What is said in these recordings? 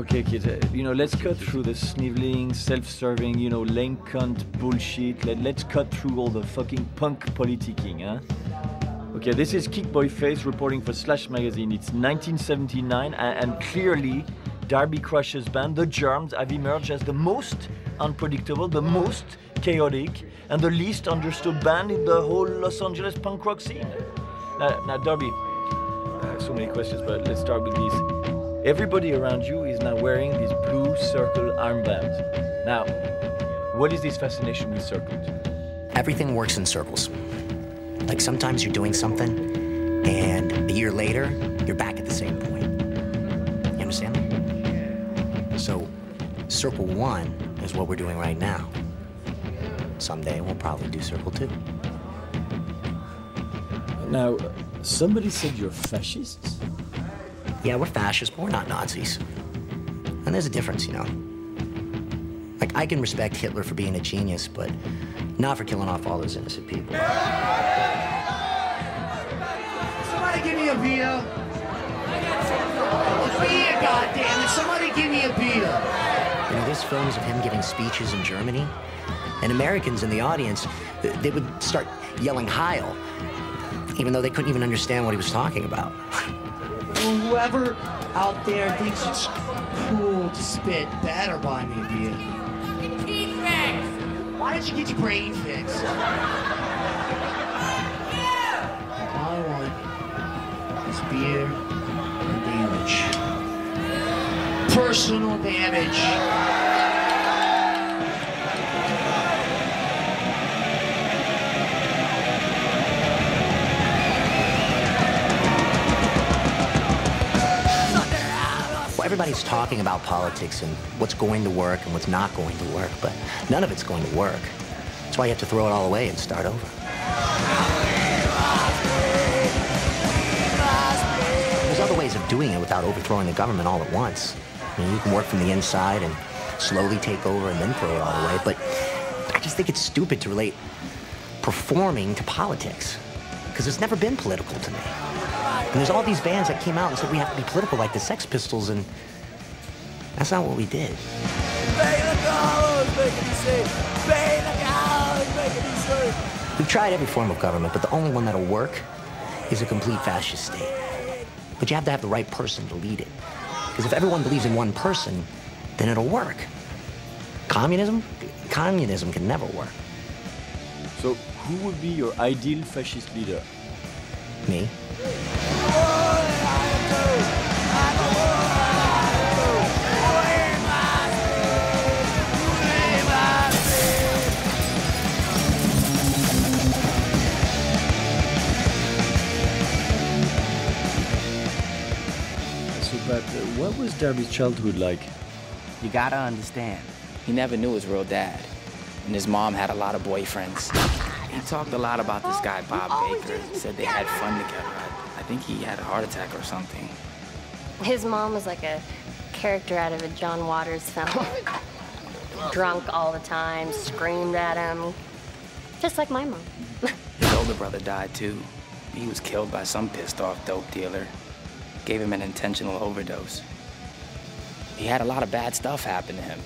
Okay, kids, uh, you know, let's cut through the sniveling, self-serving, you know, lame cunt bullshit. Let, let's cut through all the fucking punk politicking, huh? Okay, this is Kickboy Face reporting for Slash Magazine. It's 1979, and, and clearly, Darby Crash's band, The Germs, have emerged as the most unpredictable, the most chaotic, and the least understood band in the whole Los Angeles punk rock scene. Now, now Darby, I have so many questions, but let's start with these. Everybody around you is now wearing these blue circle armbands. Now, what is this fascination with circles? Everything works in circles. Like sometimes you're doing something, and a year later, you're back at the same point. You understand? So, circle one is what we're doing right now. Someday we'll probably do circle two. Now, somebody said you're fascists? Yeah, we're fascists, but we're not Nazis. And there's a difference, you know. Like, I can respect Hitler for being a genius, but not for killing off all those innocent people. Somebody give me a beer. A beer, goddammit. Somebody give me a beer. You know, there's films of him giving speeches in Germany, and Americans in the audience, they would start yelling Heil, even though they couldn't even understand what he was talking about. Whoever out there thinks it's cool to spit better buy me a beer. Why don't you get your brain fixed? All I want is beer and damage. Personal damage. Everybody's talking about politics and what's going to work and what's not going to work, but none of it's going to work. That's why you have to throw it all away and start over. There's other ways of doing it without overthrowing the government all at once. I mean, you can work from the inside and slowly take over and then throw it all away, but I just think it's stupid to relate performing to politics because it's never been political to me. And there's all these bands that came out and said we have to be political, like the Sex Pistols, and that's not what we did. We've tried every form of government, but the only one that'll work is a complete fascist state. But you have to have the right person to lead it. Because if everyone believes in one person, then it'll work. Communism? Communism can never work. So, who would be your ideal fascist leader? Me? What was Darby's childhood like? You gotta understand, he never knew his real dad. And his mom had a lot of boyfriends. He talked a lot about this guy, Bob Baker. Said they had fun together. I, I think he had a heart attack or something. His mom was like a character out of a John Waters film. Drunk all the time, screamed at him. Just like my mom. His older brother died too. He was killed by some pissed off dope dealer. Gave him an intentional overdose. He had a lot of bad stuff happen to him.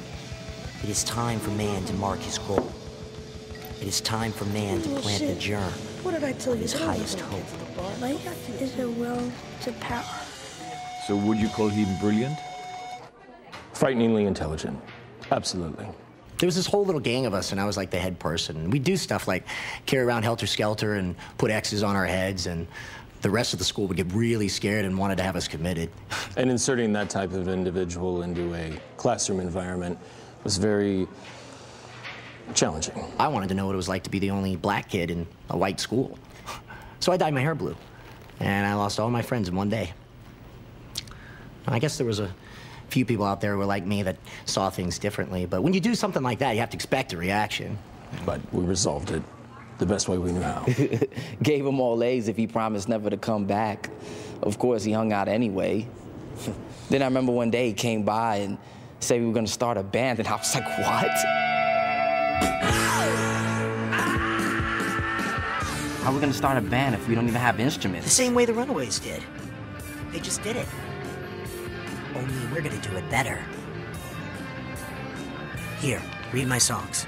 It is time for man to mark his goal. It is time for man to plant the germ What did I tell you? his highest hope. to the. Light is a will to power. So, would you call him brilliant? Frighteningly intelligent. Absolutely. There was this whole little gang of us, and I was like the head person. We'd do stuff like carry around helter skelter and put X's on our heads, and the rest of the school would get really scared and wanted to have us committed. And inserting that type of individual into a classroom environment was very challenging. I wanted to know what it was like to be the only black kid in a white school. So I dyed my hair blue, and I lost all my friends in one day. I guess there was a few people out there who were like me that saw things differently, but when you do something like that, you have to expect a reaction. But we resolved it the best way we knew how. Gave him all A's if he promised never to come back. Of course, he hung out anyway. then I remember one day he came by and said we were gonna start a band, and I was like, what? How are we gonna start a band if we don't even have instruments? The same way the Runaways did. They just did it. Only we're gonna do it better. Here, read my songs.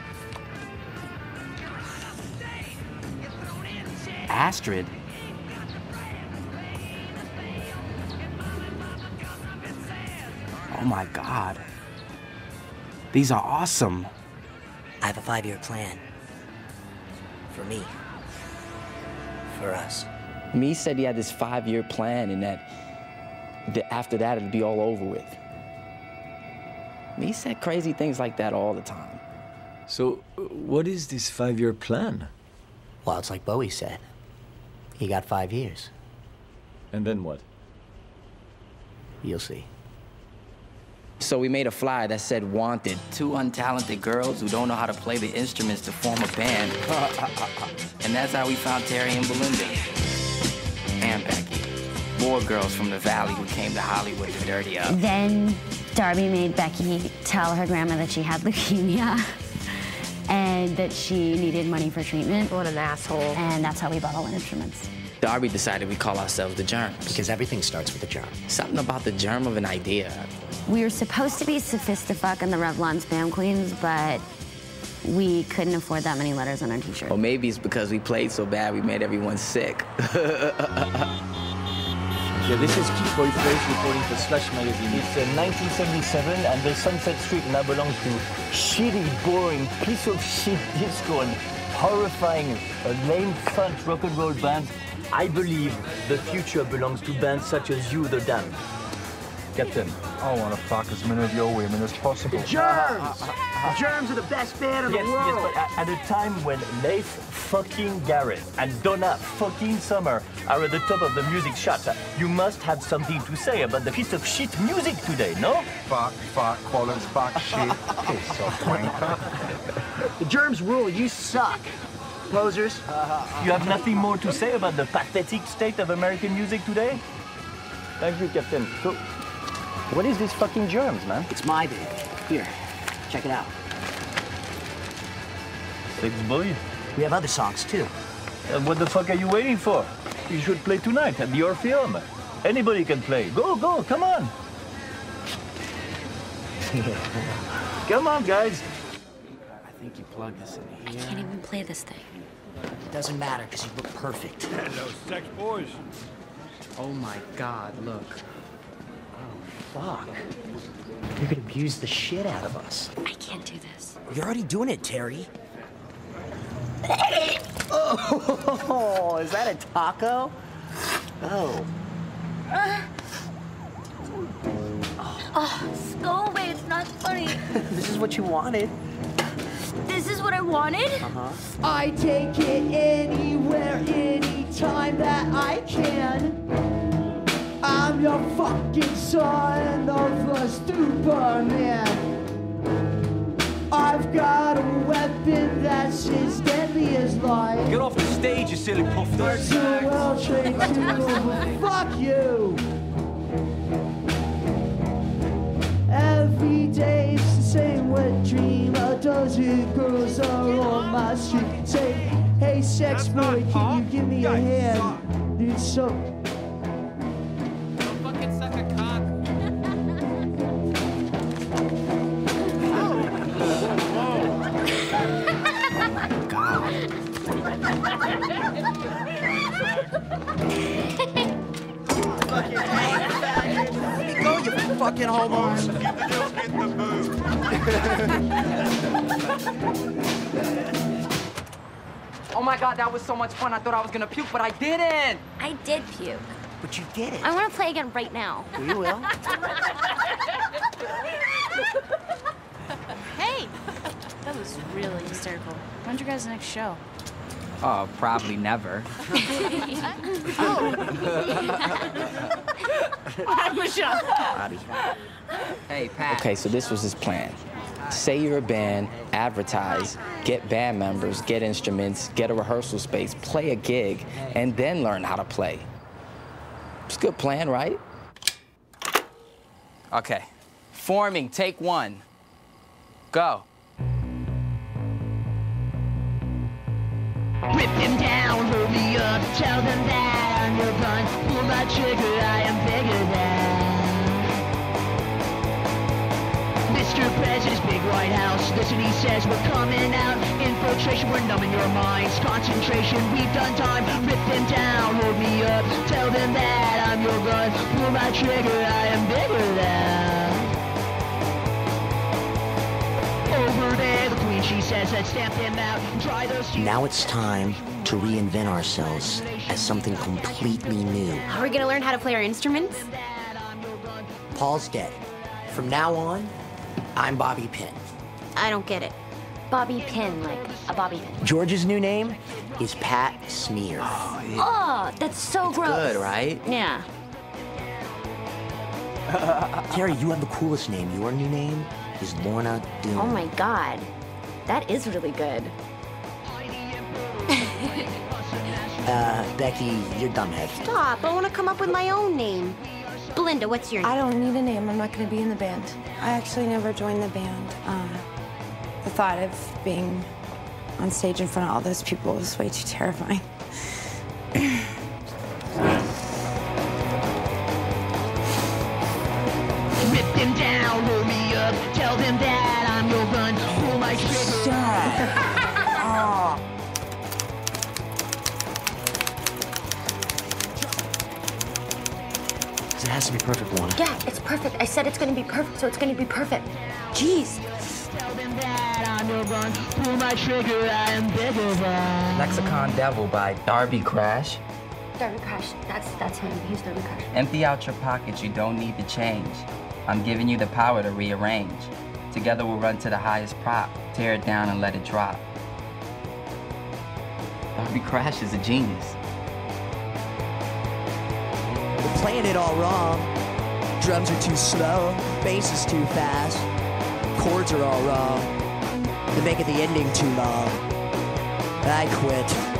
Astrid? Oh my god. These are awesome. I have a five year plan. For me. For us. Me said he had this five year plan and that, that after that it'd be all over with. Me said crazy things like that all the time. So, what is this five year plan? Well, it's like Bowie said. He got five years. And then what? You'll see. So we made a flyer that said wanted two untalented girls who don't know how to play the instruments to form a band. and that's how we found Terry and Belinda. And Becky. More girls from the valley who came to Hollywood to dirty up. Then Darby made Becky tell her grandma that she had leukemia and that she needed money for treatment. What an asshole. And that's how we bought all the instruments. Darby decided we call ourselves the Germs. Because everything starts with a germ. Something about the germ of an idea. We were supposed to be Sophistifuck and the Revlon Spam Queens, but we couldn't afford that many letters on our t-shirt. Or maybe it's because we played so bad we made everyone sick. Yeah, this is Kickboy Face reporting for Slash Magazine. It's uh, 1977 and the Sunset Strip now belongs to shitty, boring, piece of shit disco and horrifying, lame funk rock and roll band. I believe the future belongs to bands such as You, The Damned. Captain. I want to fuck as many of your women as possible. Germs! germs are the best band in Yes, the yes, world. but at, at a time when Leif fucking Garrett and Donna fucking Summer are at the top of the music charts, you must have something to say about the piece of shit music today, no? Fuck, fuck, Collins, fuck, shit. Piss off, wanker. The germs rule. You suck. Posers. You have nothing more to say about the pathetic state of American music today? Thank you, Captain. So, what is this fucking germs, man? It's my baby. Here, check it out. Sex boy. We have other songs too. Uh, what the fuck are you waiting for? You should play tonight at the Orpheum. Anybody can play. Go, go, come on. come on, guys. I think you plugged this in here. I here. can't even play this thing. It doesn't matter because you look perfect. Hello, sex boys. Oh my god, look. Fuck. You're gonna abuse the shit out of us. I can't do this. You're already doing it, Terry. Oh, is that a taco? Oh. Oh, go away. It's not funny. This is what you wanted. this is what I wanted? Uh-huh. I take it anywhere, anytime that I can. I'm your fucking son of a Superman. I've got a weapon that's as deadly as life. Get off the stage, you silly puff So well trained to fuck you. Every day it's the same wet dream. A dozen girls are on my street. Say, hey, sex boy, can you give me a hand? Need some. Fucking homos. Oh my god, that was so much fun. I thought I was gonna puke, but I didn't. I did puke. But you did it. I want to play again right now. Oh, we will. Hey! That was really hysterical. When's your guys' next show? Oh, probably never. Michelle. Hey, Pat. Okay, so this was his plan. Say you're a band, advertise, get band members, get instruments, get a rehearsal space, play a gig, and then learn how to play. It's a good plan, right? Okay. Forming, take one. Go. Rip him down, hold me up, tell them that I'm your gun. Pull my trigger, I am bigger than. Mr. President's big White House. Listen, he says we're coming out. Infiltration, we're numbing your minds. Concentration, we've done time. Rip them down, hold me up. Tell them that I'm your gun. Pull my trigger, I am bigger than. Over there, she says, let's stamp them out. Try those Now it's time to reinvent ourselves as something completely new. How Are we gonna learn how to play our instruments? Paul's dead. From now on, I'm Bobby Pin. I don't get it. Bobby Pin, like a bobby pin. George's new name is Pat Smear. Oh, oh that's so gross. Good, right? Yeah. Terry, you have the coolest name. Your new name is Lorna Doom. Oh my god. That is really good. Uh, Becky, you're dumbhead. Stop. I want to come up with my own name. Belinda, what's your name? I don't need a name. I'm not going to be in the band. I actually never joined the band. Uh, the thought of being on stage in front of all those people was way too terrifying. Rip them down, roll me up. Tell them that I'm your gun. Pull my trigger. It has to be perfect, Lorna. Yeah, it's perfect. I said it's gonna be perfect, so it's gonna be perfect. Jeez. Tell them that I'm your gun. Pull my trigger, I am bigger than. Lexicon Devil by Darby Crash. Darby Crash. That's that's him. He's Darby Crash. Empty out your pockets, you don't need to change. I'm giving you the power to rearrange. Together we'll run to the highest prop, tear it down and let it drop. Darby Crash is a genius. We're playing it all wrong. Drums are too slow, bass is too fast, chords are all wrong. They're making the ending too long. I quit.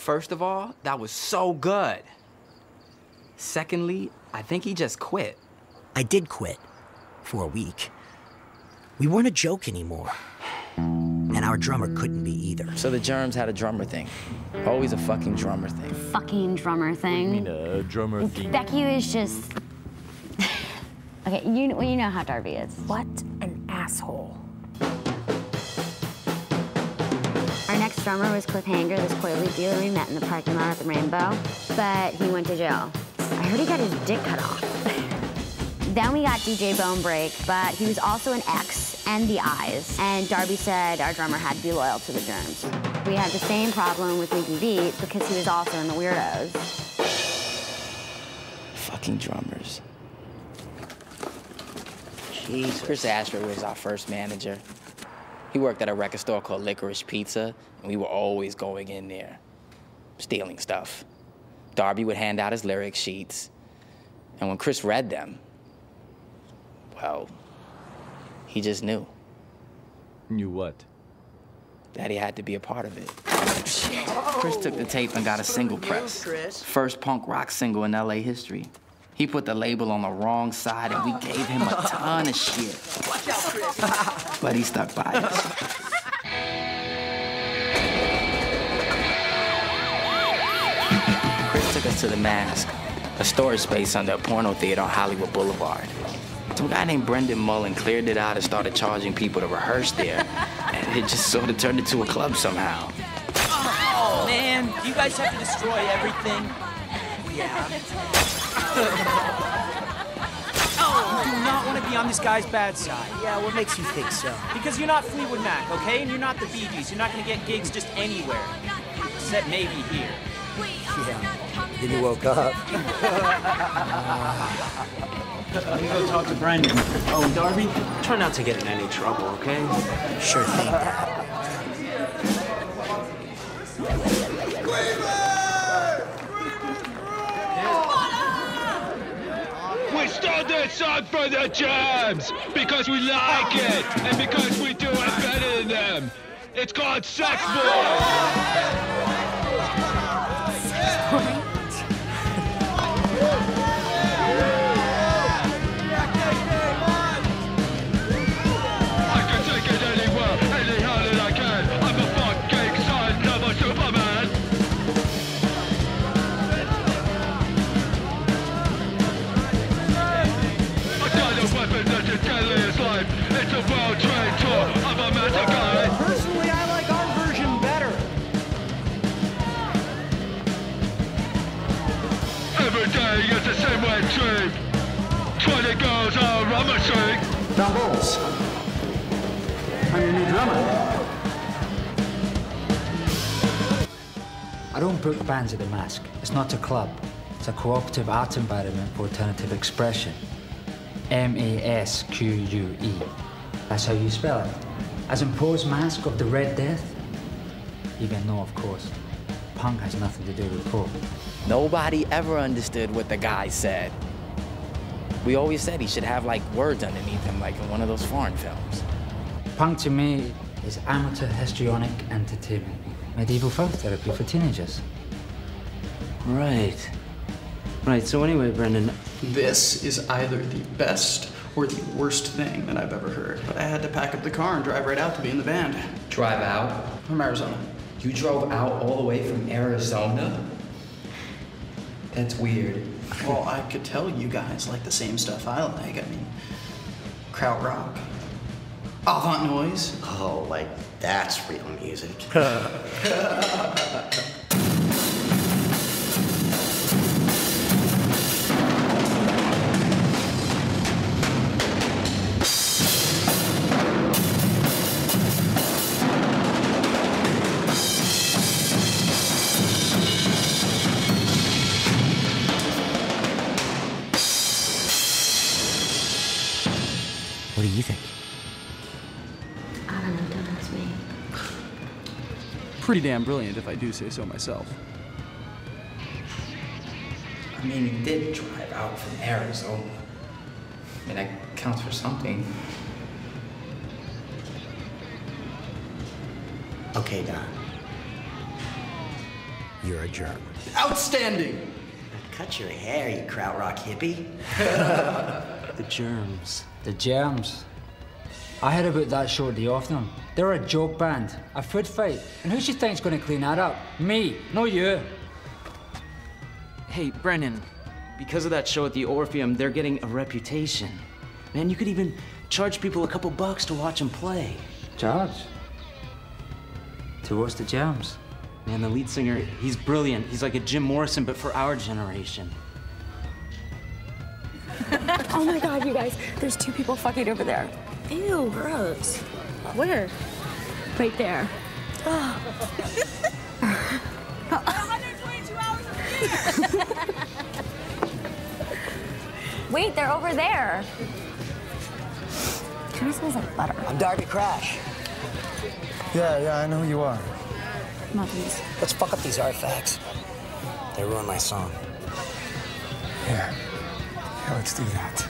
First of all, that was so good. Secondly, I think he just quit. I did quit for a week. We weren't a joke anymore. And our drummer couldn't be either. So the germs had a drummer thing. Always a fucking drummer thing. Fucking drummer thing. mean a drummer thing. Becky was just. okay, you well, you know how Darby is. What an asshole. Our next drummer was Cliff Hanger, this coily dealer we met in the parking lot at the Rainbow, but he went to jail. I heard he got his dick cut off. then we got DJ Bonebrake, but he was also an ex and the eyes. And Darby said our drummer had to be loyal to the germs. We had the same problem with Mickey Beat because he was also in the Weirdos. Fucking drummers. Jesus. Chris Ashford was our first manager. He worked at a record store called Licorice Pizza, and we were always going in there, stealing stuff. Darby would hand out his lyric sheets, and when Chris read them, well, he just knew Knew what? that he had to be a part of it. Chris took the tape and got a single press. First punk rock single in LA history. He put the label on the wrong side and we gave him a ton of shit. But he stuck by us. Chris took us to the Masque, a storage space under a porno theater on Hollywood Boulevard. Some guy named Brendan Mullen cleared it out and started charging people to rehearse there. And it just sort of turned into a club somehow. Oh, man, you guys have to destroy everything. Yeah. oh, you do not want to be on this guy's bad side. Yeah, what makes you think so? Because you're not Fleetwood Mac, okay? And you're not the Bee Gees. You're not going to get gigs just anywhere. Except maybe here. Yeah. Then you woke up. Let me go talk to Brendan. Oh, Darby, try not to get in any trouble, okay? Sure thing. We stole this song for the jams because we like it and because we do it better than them. It's called Sex I A sing. Bolles. I'm your new drummer. I don't book bands at the Masque. It's not a club. It's a cooperative art environment for alternative expression. M-A-S-Q-U-E. That's how you spell it. As in Poe's Masque of the Red Death? Even though, of course, punk has nothing to do with Poe. Nobody ever understood what the guy said. We always said he should have like words underneath him, like in one of those foreign films. Punk to me is amateur histrionic entertainment. Medieval folk therapy for teenagers. Right. Right, so anyway, Brendan. This is either the best or the worst thing that I've ever heard, but I had to pack up the car and drive right out to be in the band. Drive out? From Arizona. You drove out all the way from Arizona? That's weird. Well, I could tell you guys like the same stuff I like. I mean, krautrock, avant noise. Oh, like that's real music. Pretty damn brilliant, if I do say so myself. I mean, he did drive out from Arizona. I mean, that counts for something. Okay, Don. You're a jerk. Outstanding! Cut your hair, you krautrock hippie. the germs. The germs. I heard about that show at the Orpheum. They're a joke band, a food fight. And who do you think's gonna clean that up? Me, no you. Hey, Brendan, because of that show at the Orpheum, they're getting a reputation. Man, you could even charge people a couple bucks to watch them play. Charge? To watch the jams? Man, the lead singer, he's brilliant. He's like a Jim Morrison, but for our generation. oh my god, you guys. There's two people fucking over there. Ew, gross. Where? Right there. Oh. Wait, they're over there. Kind of smells like butter. I'm Darby Crash. Yeah, yeah, I know who you are. Come on, please. Let's fuck up these artifacts. They ruined my song. Yeah. Yeah, let's do that.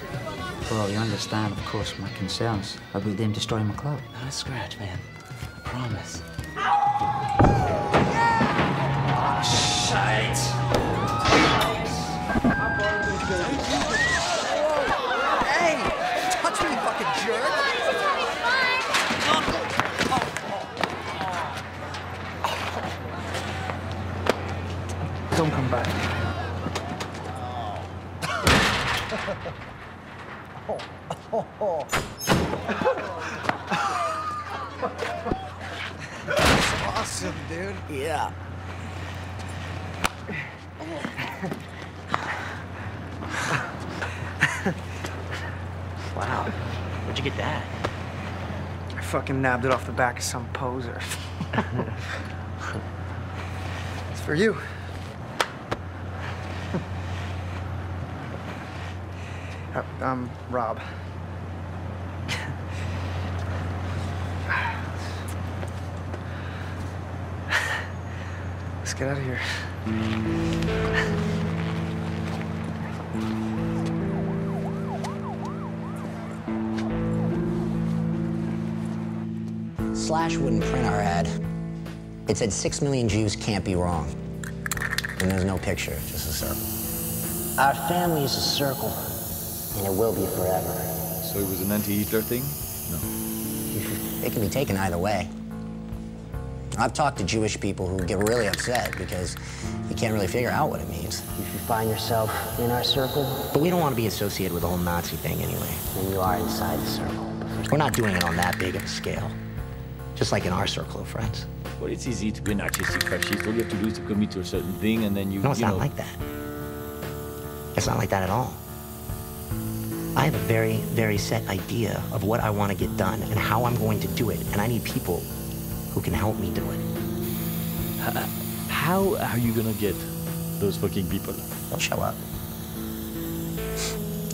Well, you understand, of course, my concerns about them destroying my club. Not a scratch, man. I promise. Hey! That's awesome, dude. Yeah. wow. Where'd you get that? I fucking nabbed it off the back of some poser. it's for you. Uh, I'm Rob. Let's get out of here. Slash wouldn't print our ad. It said six million Jews can't be wrong. And there's no picture, just a circle. Our family is a circle, and it will be forever. So it was an anti-Hitler thing? No. it can be taken either way. I've talked to Jewish people who get really upset because you can't really figure out what it means. If you find yourself in our circle. But we don't want to be associated with the whole Nazi thing anyway. And you are inside the circle. We're not doing it on that big of a scale. Just like in our circle of friends. Well, it's easy to be an artistic fascist. All you have to do is to commit to a certain thing, and then you. No, it's you not know, like that. It's not like that at all. I have a very, very set idea of what I want to get done and how I'm going to do it, and I need people who can help me do it. How are you gonna get those fucking people? They'll show up.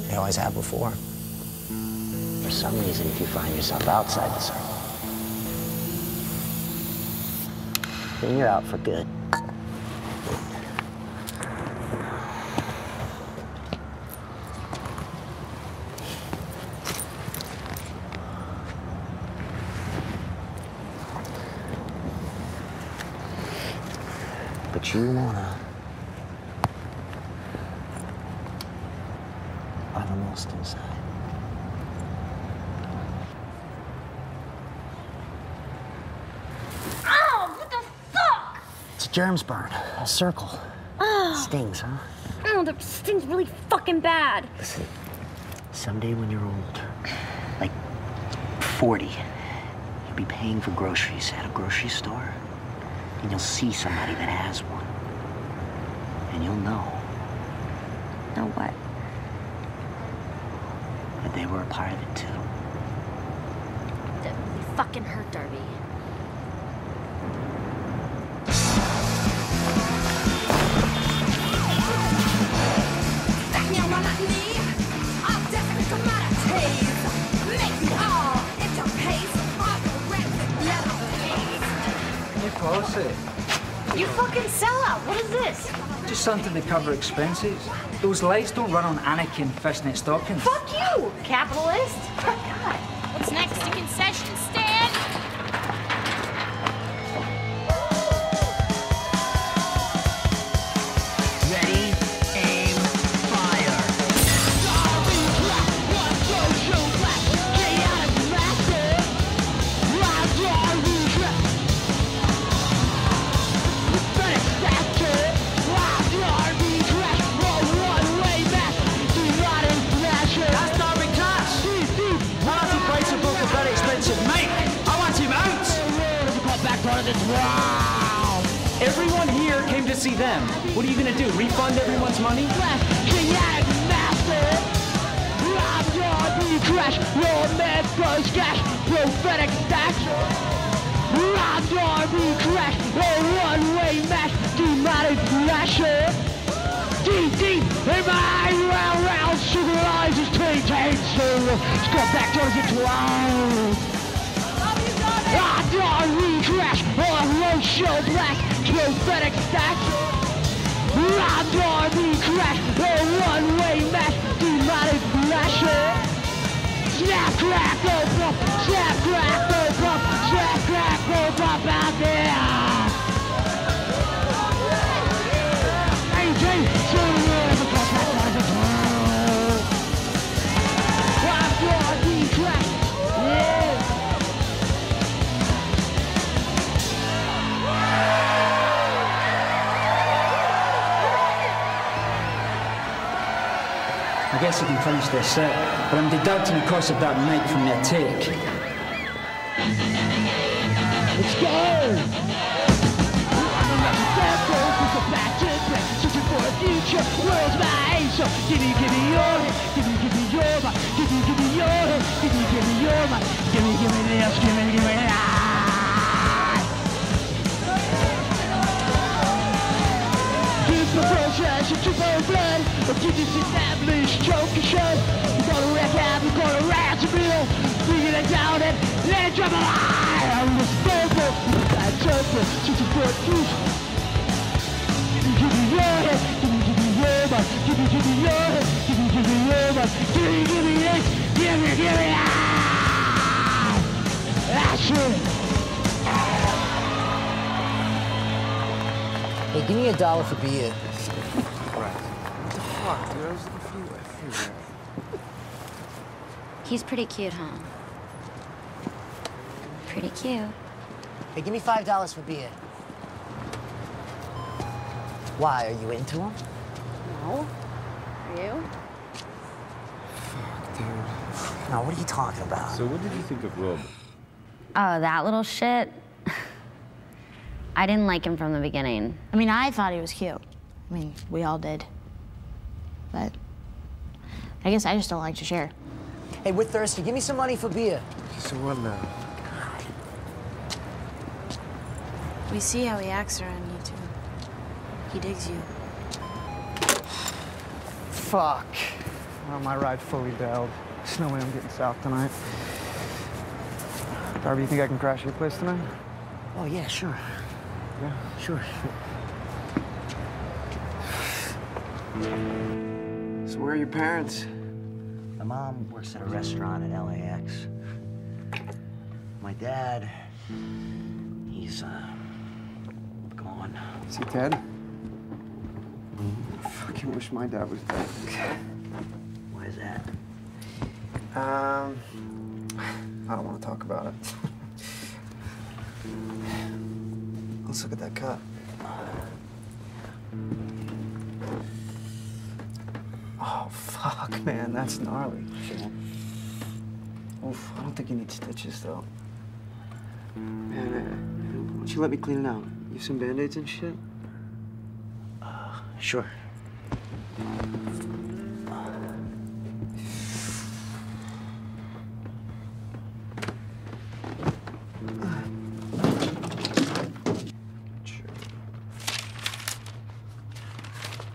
They always have before. For some reason, if you find yourself outside the circle, then you're out for good. But you wanna are the most inside. Oh, what the fuck? It's a germs burn, a circle. Oh, Stings, huh? oh that stings really fucking bad. Listen, someday when you're old, like 40, you'll be paying for groceries at a grocery store, and you'll see somebody that has one. And you'll know Know what? that they were a part of it too. That really fucking hurt, Darby. Something to cover expenses. Those lights don't run on Anakin fishnet stockings. Fuck you, capitalist. So scrub back towards the twelve. Rock Darby crash, a low show black, prophetic stacks. Rock Darby crash, a one-way match, demonic flasher. Snap, crack, go pump, snap, crack, go pump, snap, crack, go pump out there. I guess you can finish this set, but I'm deducting the cost of that mic from your take. Let's go! That goes with the back to back, searching for a future. World's my answer. Give me, give me your, give me, give me your, my, give me, give me your, give me, give me your, my, give me, give me this, give me, give me blood, keep this established shut. We're gonna wreck out, we're gonna rat to bill, figure it down and let it drop a lie. I'm responsible, bad temper, searching for a truth. Give me, give me your head, give me, give me your mind, give me, give me your head, give me, give me your mind, give me, give me this, give me, give me that. That's it. Hey, give me a dollar for beer. Fuck, dude, I was looking for you everywhere. He's pretty cute, huh? Pretty cute. Hey, give me five dollars for beer. Why, are you into him? No. Are you? Fuck, dude. No, what are you talking about? So what did you think of Rob? Oh, that little shit. I didn't like him from the beginning. I mean, I thought he was cute. I mean, we all did. But I guess I just don't like to share. Hey, we're thirsty. Give me some money for beer. So what now? We see how he acts around you two. He digs you. Fuck. Well, my ride fully bailed. There's no way I'm getting south tonight. Darby, you think I can crash your place tonight? Oh, yeah, sure. Yeah? Sure. So where are your parents? My mom works at a restaurant in LAX. My dad, he's, uh, gone. Is he dead? I fucking wish my dad was dead. Why is that? Um, I don't want to talk about it. Let's look at that cut. Oh, fuck, man, that's gnarly. Oof, I don't think you need stitches, though. Man, uh, why don't you let me clean it out? You have some band-aids and shit? Uh, Sure.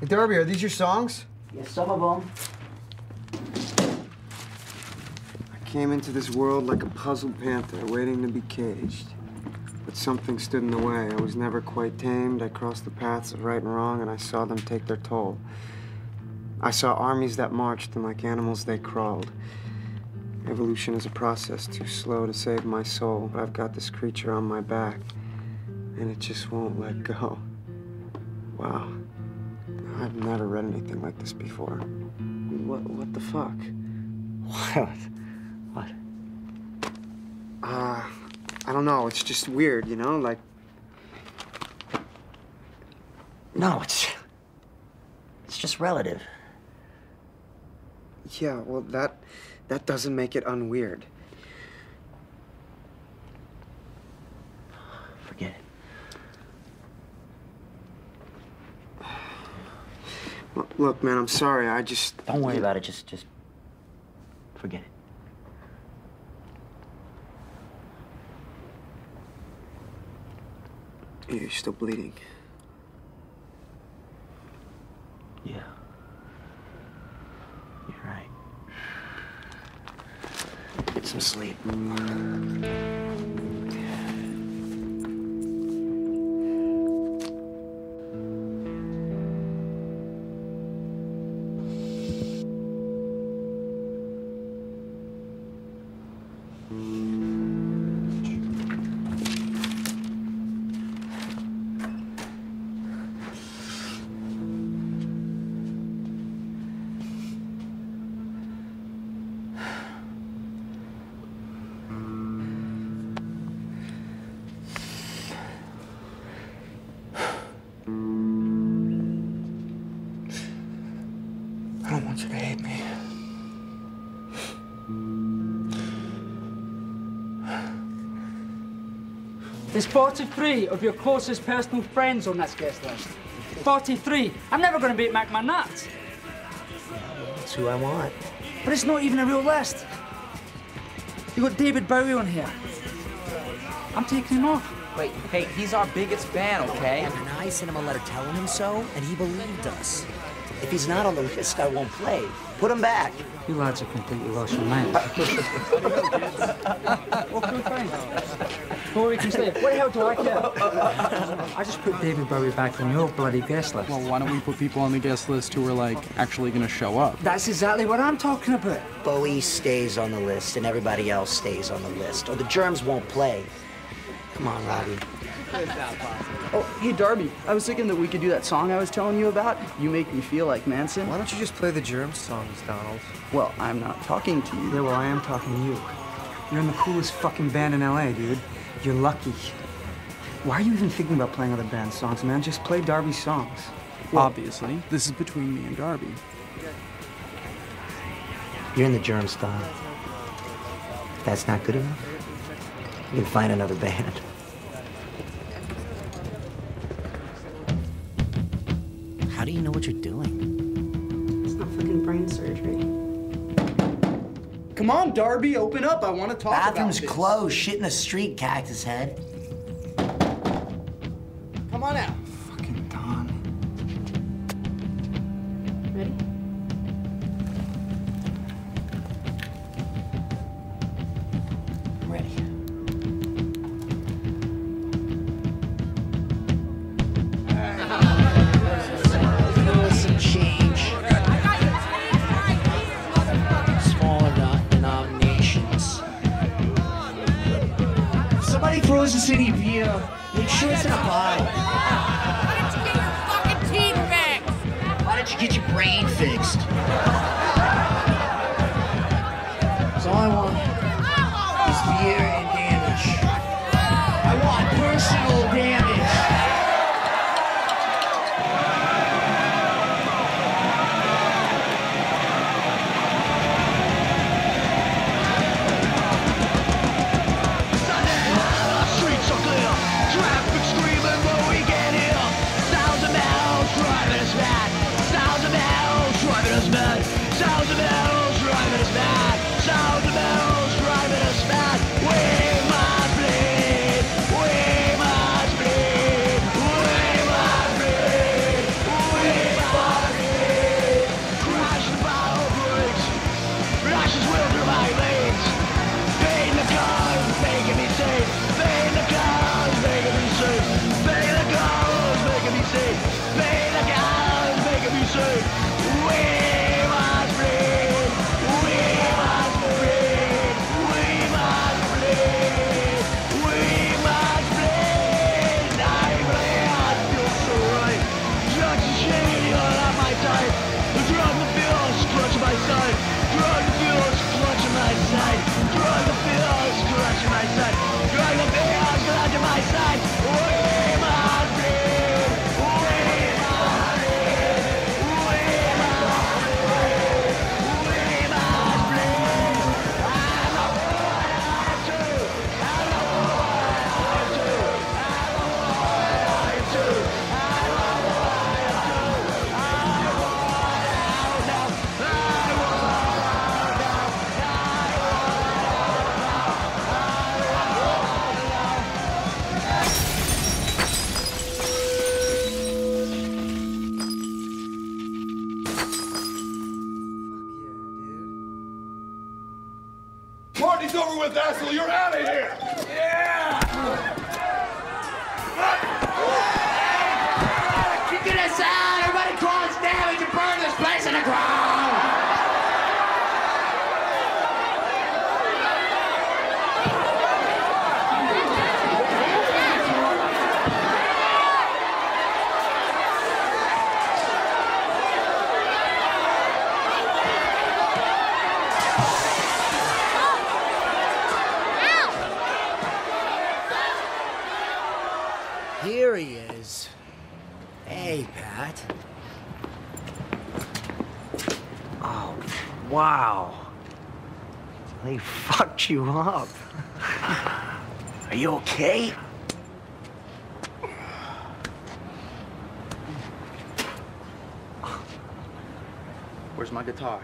Hey, Darby, are these your songs? Yeah, some of them. I came into this world like a puzzled panther, waiting to be caged. But something stood in the way. I was never quite tamed. I crossed the paths of right and wrong, and I saw them take their toll. I saw armies that marched, and like animals, they crawled. Evolution is a process too slow to save my soul, but I've got this creature on my back, and it just won't let go. Wow. I've never read anything like this before. What, what the fuck? What? What? Uh, I don't know. It's just weird, you know? Like, No, it's. It's just relative. yeah, well, that that doesn't make it unweird. Forget it. Look, man, I'm sorry. I just. Don't worry about it. Just, just forget it. You're still bleeding. Yeah. You're right. Get some sleep. There's 43 of your closest personal friends on this guest list. 43. I'm never going to beat Mac my nuts. That's who I want. But it's not even a real list. You got David Bowie on here. I'm taking him off. Wait, hey, he's our biggest fan, okay? And I sent him a letter telling him so, and he believed us. If he's not on the list, I won't play. Put him back. You lads are completely lost your minds. okay, fine. Well, we can stay. What the hell do I care? I just put David Bowie back on your bloody guest list. Well, why don't we put people on the guest list who are like actually gonna show up? That's exactly what I'm talking about. Bowie stays on the list, and everybody else stays on the list, or the germs won't play. Come on, Robbie. Oh, hey, Darby, I was thinking that we could do that song I was telling you about. You make me feel like Manson. Why don't you just play the Germs songs, Donald? Well, I'm not talking to you. Yeah, well, I am talking to you. You're in the coolest fucking band in LA, dude. You're lucky. Why are you even thinking about playing other band songs, man? Just play Darby's songs. Obviously, this is between me and Darby. You're in the germs, Don. If that's not good enough, you can find another band. How do you know what you're doing? It's not fucking brain surgery. Come on, Darby, open up. I want to talk Bathroom's about this. closed. Shit in the street, cactus head. Come on out. Okay? Where's my guitar?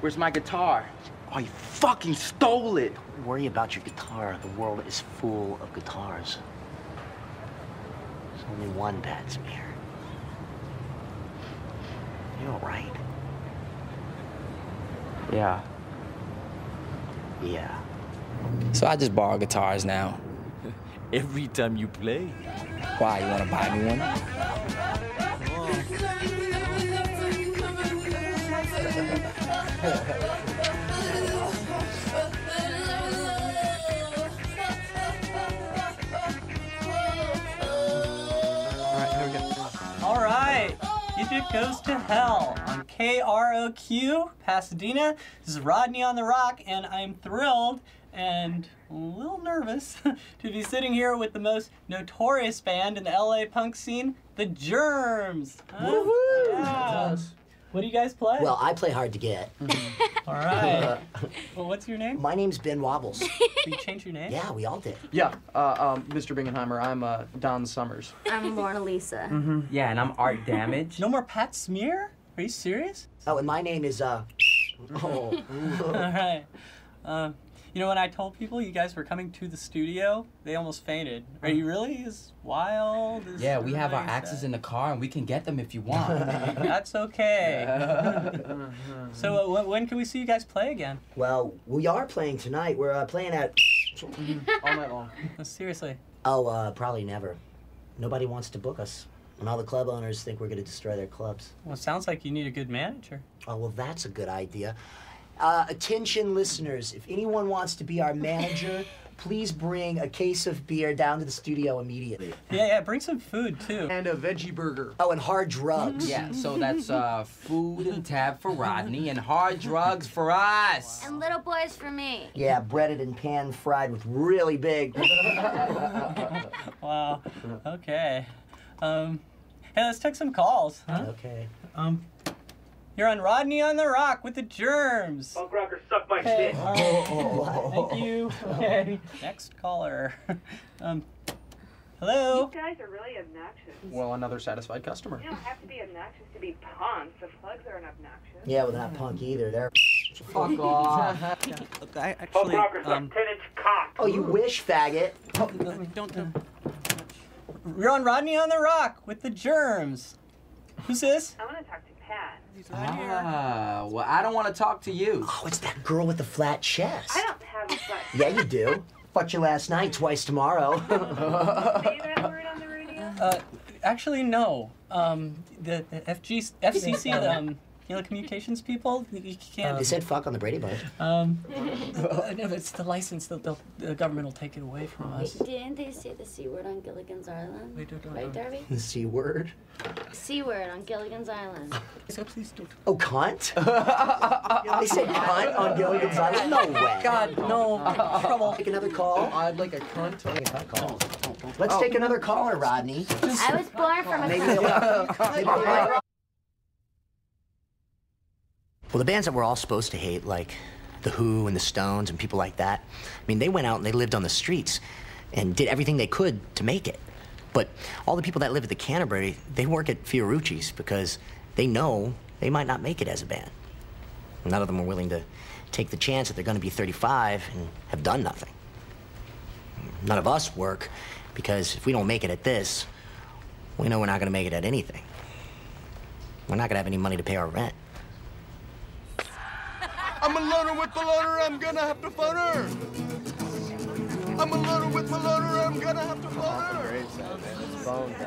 Where's my guitar? Oh, you fucking stole it. Don't worry about your guitar. The world is full of guitars. There's only one Pat Smear. You all right? Yeah. Yeah. So I just borrow guitars now. Every time you play. Why? You want to buy me one? Alright, here we go. All right. Egypt Goes to Hell on KROQ, Pasadena. This is Rodney on the ROQ, and I'm thrilled and a little nervous to be sitting here with the most notorious band in the LA punk scene, The Germs. Huh? Yeah. What do you guys play? Well, I play hard to get. All right. well, what's your name? My name's Ben Wobbles. you change your name? Yeah, we all did. Yeah, uh, um, Mr. Bingenheimer, I'm uh, Don Summers. I'm Lorna Lisa. Mm-hmm. Yeah, and I'm Art Damage. No more Pat Smear? Are you serious? Oh, and my name is, uh. Oh. All right. Um, you know, when I told people you guys were coming to the studio, they almost fainted. Are you really as wild as Yeah, we have our axes said? in the car and we can get them if you want. That's okay. so, uh, wh- when can we see you guys play again? Well, we are playing tonight. We're uh, playing at. All night long. Seriously. Oh, uh, probably never. Nobody wants to book us. And all the club owners think we're going to destroy their clubs. Well, it sounds like you need a good manager. Oh, well, that's a good idea. Uh, attention, listeners. If anyone wants to be our manager, please bring a case of beer down to the studio immediately. Yeah, yeah, bring some food too. And a veggie burger. Oh, and hard drugs. Yeah, so that's uh, food and tab for Rodney and hard drugs for us. And little boys for me. Yeah, breaded and pan fried with really big. wow. Okay. Um, hey, let's take some calls. Huh? Okay. Um, you're on Rodney on the ROQ with the Germs. Punk rocker, suck my Okay, shit. all right. Thank you. Okay. Next caller. um, hello. You guys are really obnoxious. Well, another satisfied customer. You don't have to be obnoxious to be punks. The plugs aren't obnoxious. Yeah, well, they're not punk either. They're. Fuck off. Look, I actually. Um, Ten inch cock. Oh, you wish, faggot. don't. Uh, you're on Rodney on the ROQ with the Germs. Who's this? I want to talk to Pat. Ah, well, I don't want to talk to you. Oh, it's that girl with the flat chest. I don't have a flat. chest. Yeah, you do. Fucked you last night, twice tomorrow. Say that word on the radio. Uh, actually, no. Um, the, the FG, FCC, um, you know, communications people, you can't. they said fuck on the Brady Bunch. Um, uh, no, it's the license that the government will take it away from us. Didn't they say the C word on Gilligan's Island? Wait, don't, don't, right, don't. Darby? The C word. C word on Gilligan's Island. So please don't. Oh, cunt? they said cunt on Gilligan's Island? No way. God, no. Trouble. Take another call. I'd like a cunt. Take cunt call. Let's take another caller, Rodney. I was born from a Maybe country. they'll- maybe they'll- Well, the bands that we're all supposed to hate, like The Who and the Stones and people like that, I mean, they went out and they lived on the streets and did everything they could to make it. But all the people that live at the Canterbury, they work at Fiorucci's because they know they might not make it as a band. None of them are willing to take the chance that they're going to be 35 and have done nothing. None of us work because if we don't make it at this, we know we're not going to make it at anything. We're not going to have any money to pay our rent. I'm a loner with the loner, I'm gonna have to phone her. I'm a loner with my loner, I'm gonna have to phone her.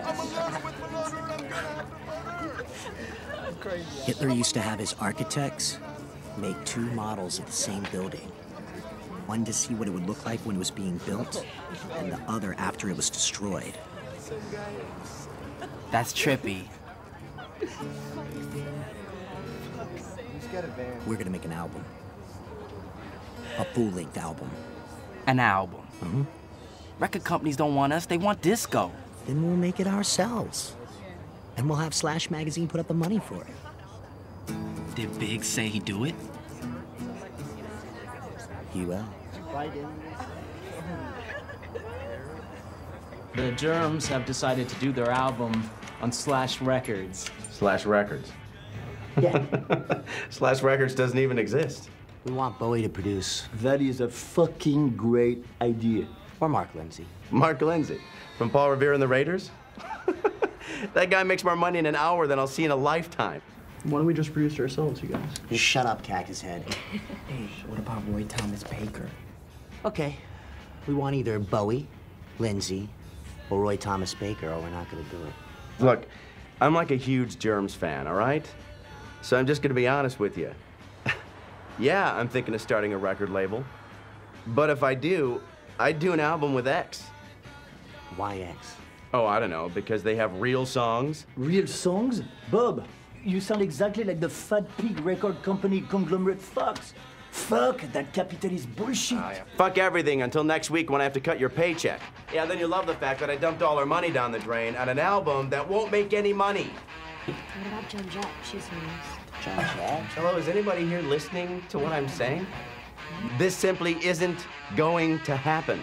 I'm a loner with my loner, I'm gonna have to phone her. Hitler used to have his architects make two models of the same building. One to see what it would look like when it was being built, and the other after it was destroyed. That's trippy. We're gonna make an album. A full-length album. An album. Mm-hmm. Record companies don't want us, they want disco. Then we'll make it ourselves. And we'll have Slash Magazine put up the money for it. Did Biggs say he'd do it? He will. The Germs have decided to do their album on Slash Records. Slash Records. Yeah. Slash Records doesn't even exist. We want Bowie to produce. That is a fucking great idea. Or Mark Lindsay. Mark Lindsay from Paul Revere and the Raiders. that guy makes more money in an hour than I'll see in a lifetime. Why don't we just produce ourselves, you guys? Just shut up, Cactus Head. Hey, what about Roy Thomas Baker? Okay. We want either Bowie, Lindsay, or Roy Thomas Baker, or we're not gonna do it. Look, I'm like a huge Germs fan, all right? So I'm just gonna be honest with you. yeah, I'm thinking of starting a record label. But if I do, I'd do an album with X. Why X? Oh, I don't know, because they have real songs. Real songs? Bob, you sound exactly like the Fat Pig record company conglomerate Fox. Fuck that capitalist bullshit. Ah, Fuck everything until next week when I have to cut your paycheck. Yeah, then you'll love the fact that I dumped all our money down the drain on an album that won't make any money. What about Joan Jett? She's famous. John Jett? Hello, is anybody here listening to what I'm saying? This simply isn't going to happen.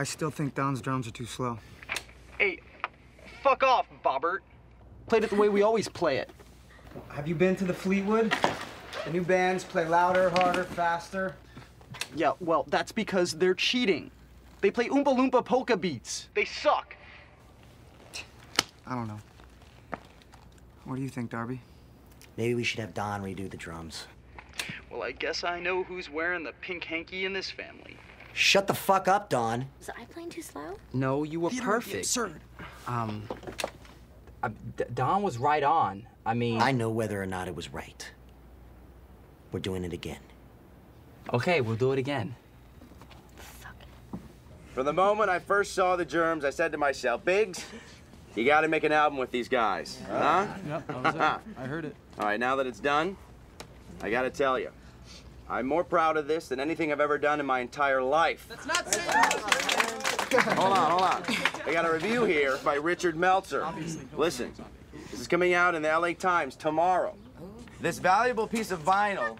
I still think Don's drums are too slow. Hey, fuck off, Bobbert. Played it the way we always play it. Have you been to the Fleetwood? The new bands play louder, harder, faster. Yeah, well, that's because they're cheating. They play Oompa Loompa polka beats. They suck. I don't know. What do you think, Darby? Maybe we should have Don redo the drums. Well, I guess I know who's wearing the pink hanky in this family. Shut the fuck up, Don. Was I playing too slow? No, you were Peter, perfect. absurd. Um, uh, Don was right on. I mean, I know whether or not it was right. We're doing it again. okay, we'll do it again. From the moment I first saw the germs, I said to myself, Biggs, you gotta make an album with these guys. Huh? Yep, that was it. I heard it. All right, now that it's done, I gotta tell you, I'm more proud of this than anything I've ever done in my entire life. That's not Hold on, hold on. I got a review here by Richard Meltzer. Listen, this is coming out in the LA Times tomorrow. This valuable piece of vinyl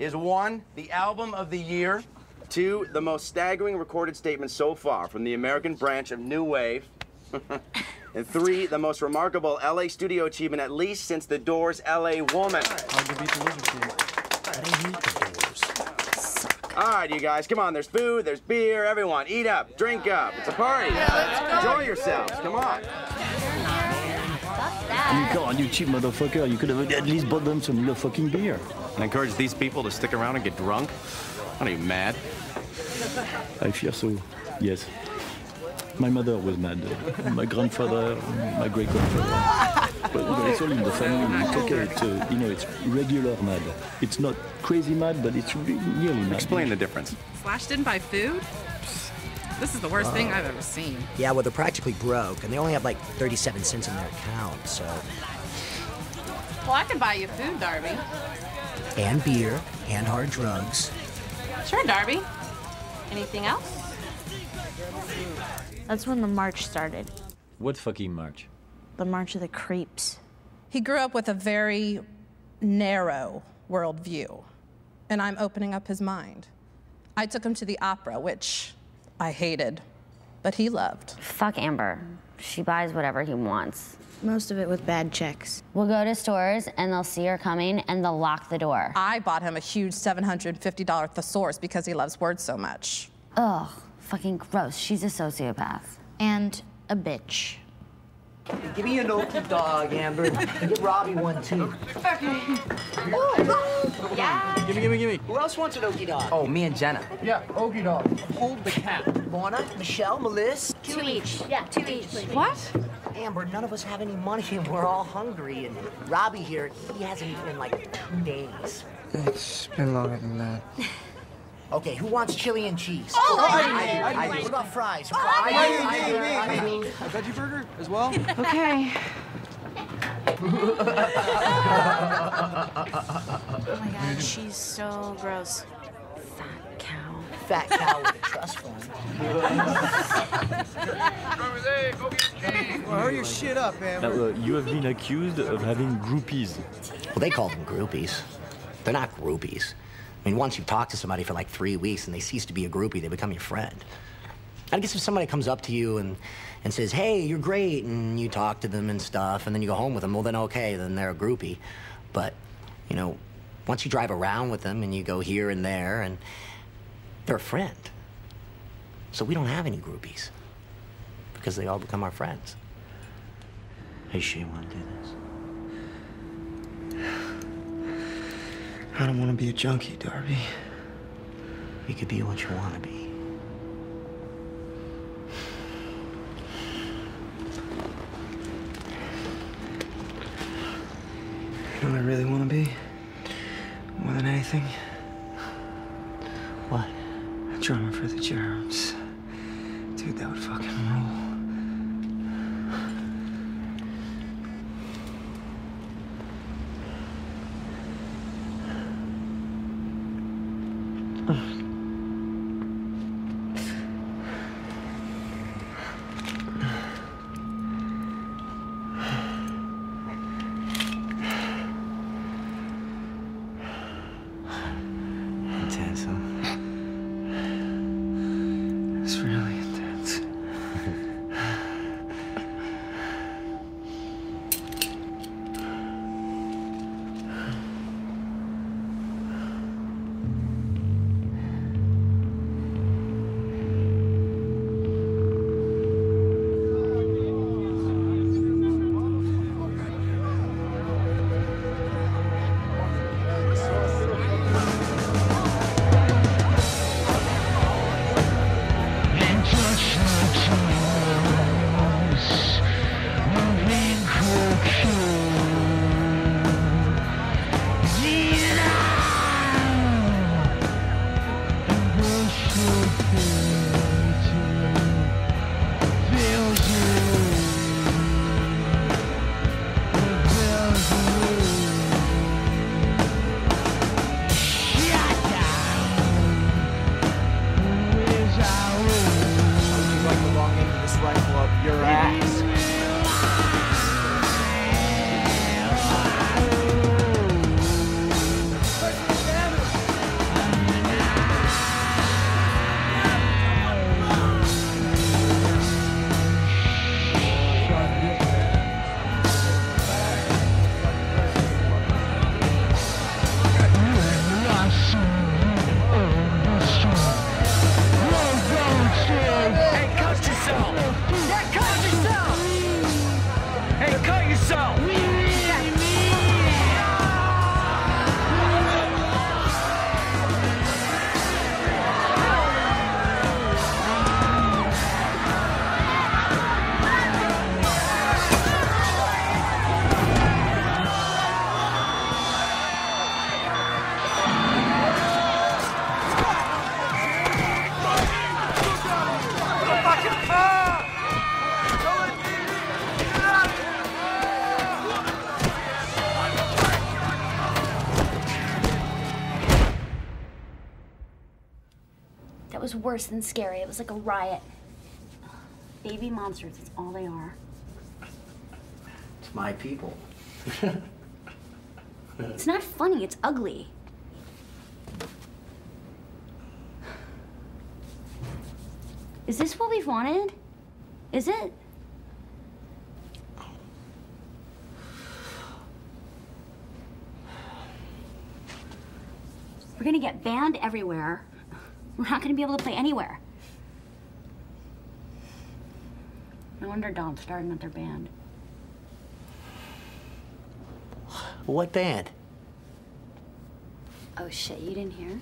is one, the album of the year, two, the most staggering recorded statement so far from the American branch of New Wave, and three, the most remarkable LA studio achievement at least since the Doors' LA Woman. Hard to beat the Lizard King. All right, you guys, come on. There's food, there's beer. Everyone, eat up, drink up. It's a party. Enjoy yourselves. Come on. You God, you cheap motherfucker. You could have at least bought them some real fucking beer. And encourage these people to stick around and get drunk? What are you, mad? I fear so, yes. My mother was mad. My grandfather, my great grandfather. But, but it's all in the family. It's okay. It's, uh, you know, it's regular mad. It's not crazy mad, but it's re- really mad. Explain the difference. Slash didn't buy food? This is the worst thing I've ever seen. Yeah, well, they're practically broke, and they only have like 37 cents in their account, so. Well, I can buy you food, Darby. And beer, and hard drugs. Sure, Darby. Anything else? That's when the march started. What fucking march? The March of the Creeps. He grew up with a very narrow worldview, and I'm opening up his mind. I took him to the opera, which I hated, but he loved. Fuck Amber. She buys whatever he wants. Most of it with bad checks. We'll go to stores and they'll see her coming and they'll lock the door. I bought him a huge $750 thesaurus because he loves words so much. Ugh, fucking gross. She's a sociopath. And a bitch. Give me an Okie dog, Amber. And get Robbie one, too. Yeah. Gimme, gimme, gimme. Who else wants an Okie dog? Oh, me and Jenna. Yeah, Okie dog. Hold the cat. Lorna, Michelle, Melissa. Two each. Yeah, two each, please. What? Amber, none of us have any money and we're all hungry. And Robbie here, he hasn't eaten in like two days. It's been longer than that. Okay, who wants chili and cheese? Oh, I, I- I, I- What about fries? I- Fries? me, me, me, I- I- A veggie burger as well? Okay. Oh my god, she's so gross. Fat cow. Fat cow with a trust fund. Well, hurry your shit up, Now, Amber. uh, you have been accused of having groupies. Well, they call them groupies. They're not groupies. I mean, once you've talked to somebody for like three weeks and they cease to be a groupie, they become your friend. I guess if somebody comes up to you and, and says, hey, you're great, and you talk to them and stuff, and then you go home with them, well, then okay, then they're a groupie. But, you know, once you drive around with them and you go here and there, and they're a friend. So we don't have any groupies because they all become our friends. Hey, Shay, want to do this? I don't want to be a junkie, Darby. You could be what you want to be. You know what I really want to be? More than anything? What? A drummer for the germs. Dude, that would fucking rule. Intense, worse than scary. It was like a riot. Baby monsters, that's all they are. It's my people. It's not funny, it's ugly. Is this what we've wanted? Is it? We're gonna get banned everywhere. We're not gonna be able to play anywhere. No wonder Don's starting another band. What band? Oh shit, you didn't hear?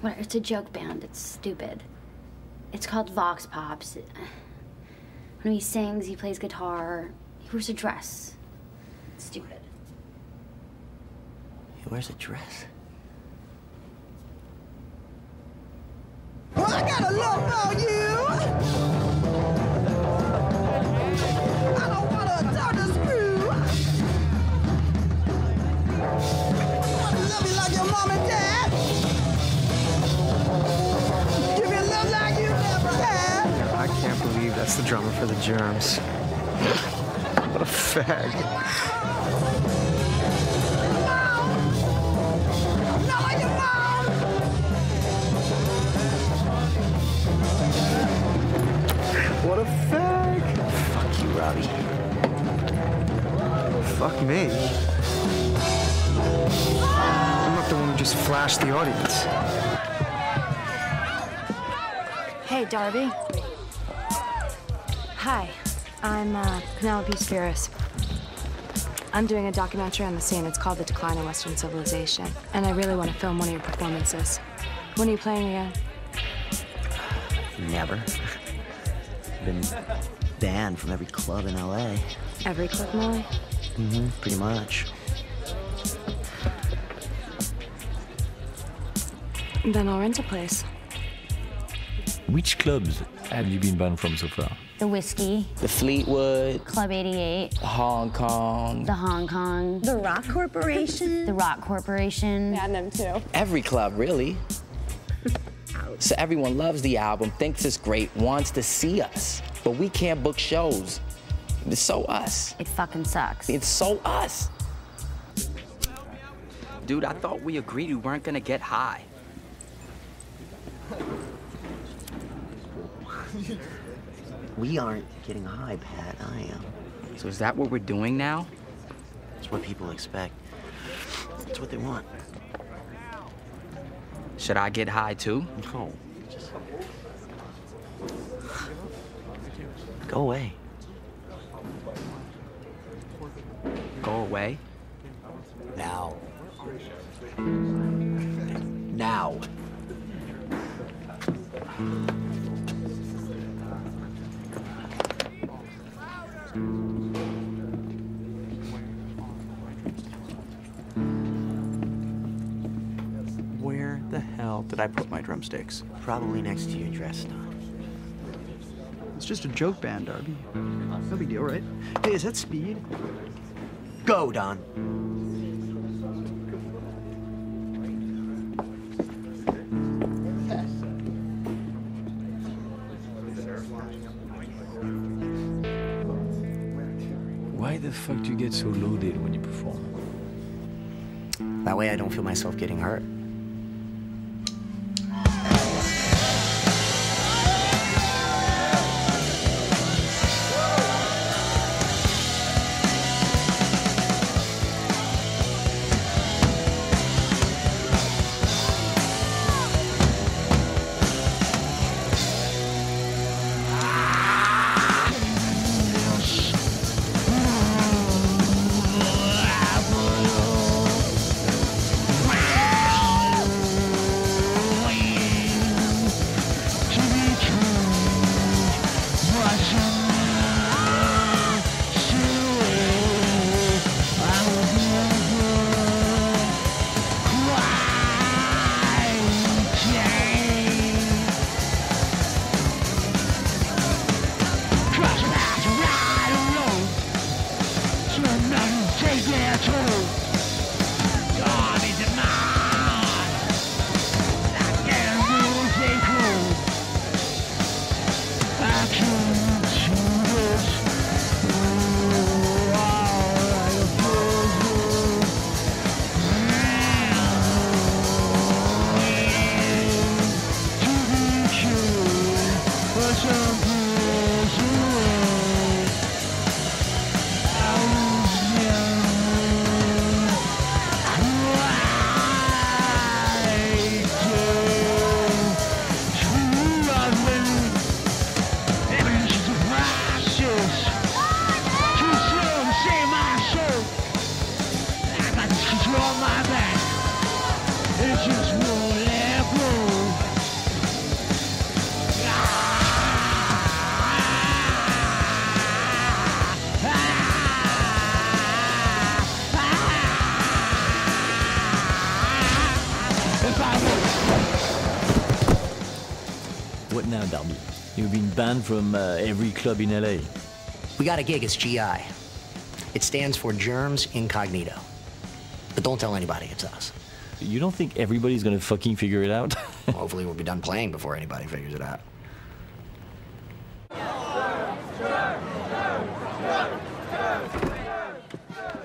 What, it's a joke band. It's stupid. It's called Vox Pops. When he sings, he plays guitar. He wears a dress. It's stupid. He wears a dress. Well, I got a love for you. I don't wanna turn the screw. Wanna love you like your mom and dad. Give you love like you never had. I can't believe that's the drummer for the Germs. What a fag. What a fag. Fuck you, Robbie. Fuck me. I'm not the one who just flashed the audience. Hey, Darby. Hi, I'm uh, Penelope Spheeris. I'm doing a documentary on the scene. It's called The Decline of Western Civilization. And I really want to film one of your performances. When are you playing again? Never. Been banned from every club in LA. Every club, Molly? Mm-hmm, pretty much. Then I'll rent a place. Which clubs have you been banned from so far? The Whiskey, The Fleetwood, Club 88, Hong Kong, the Hong Kong, The Rock Corporation. the Rock Corporation. Yeah, them too. every club, really. So everyone loves the album, thinks it's great, wants to see us, but we can't book shows. It's so us. It fucking sucks. It's so us. Dude, I thought we agreed we weren't gonna get high. We aren't getting high, Pat. I am. So is that what we're doing now? It's what people expect. It's what they want. Should I get high too? No. Go away. Go away? Now. Now. I put my drumsticks? Probably next to your dress, Don. It's just a joke band, Darby. No big deal, right? Hey, is that speed? Go, Don. Why the fuck do you get so loaded when you perform? That way I don't feel myself getting hurt. You've been banned from uh, every club in LA. We got a gig as GI. It stands for Germs Incognito. But don't tell anybody it's us. You don't think everybody's gonna fucking figure it out? Hopefully, we'll be done playing before anybody figures it out.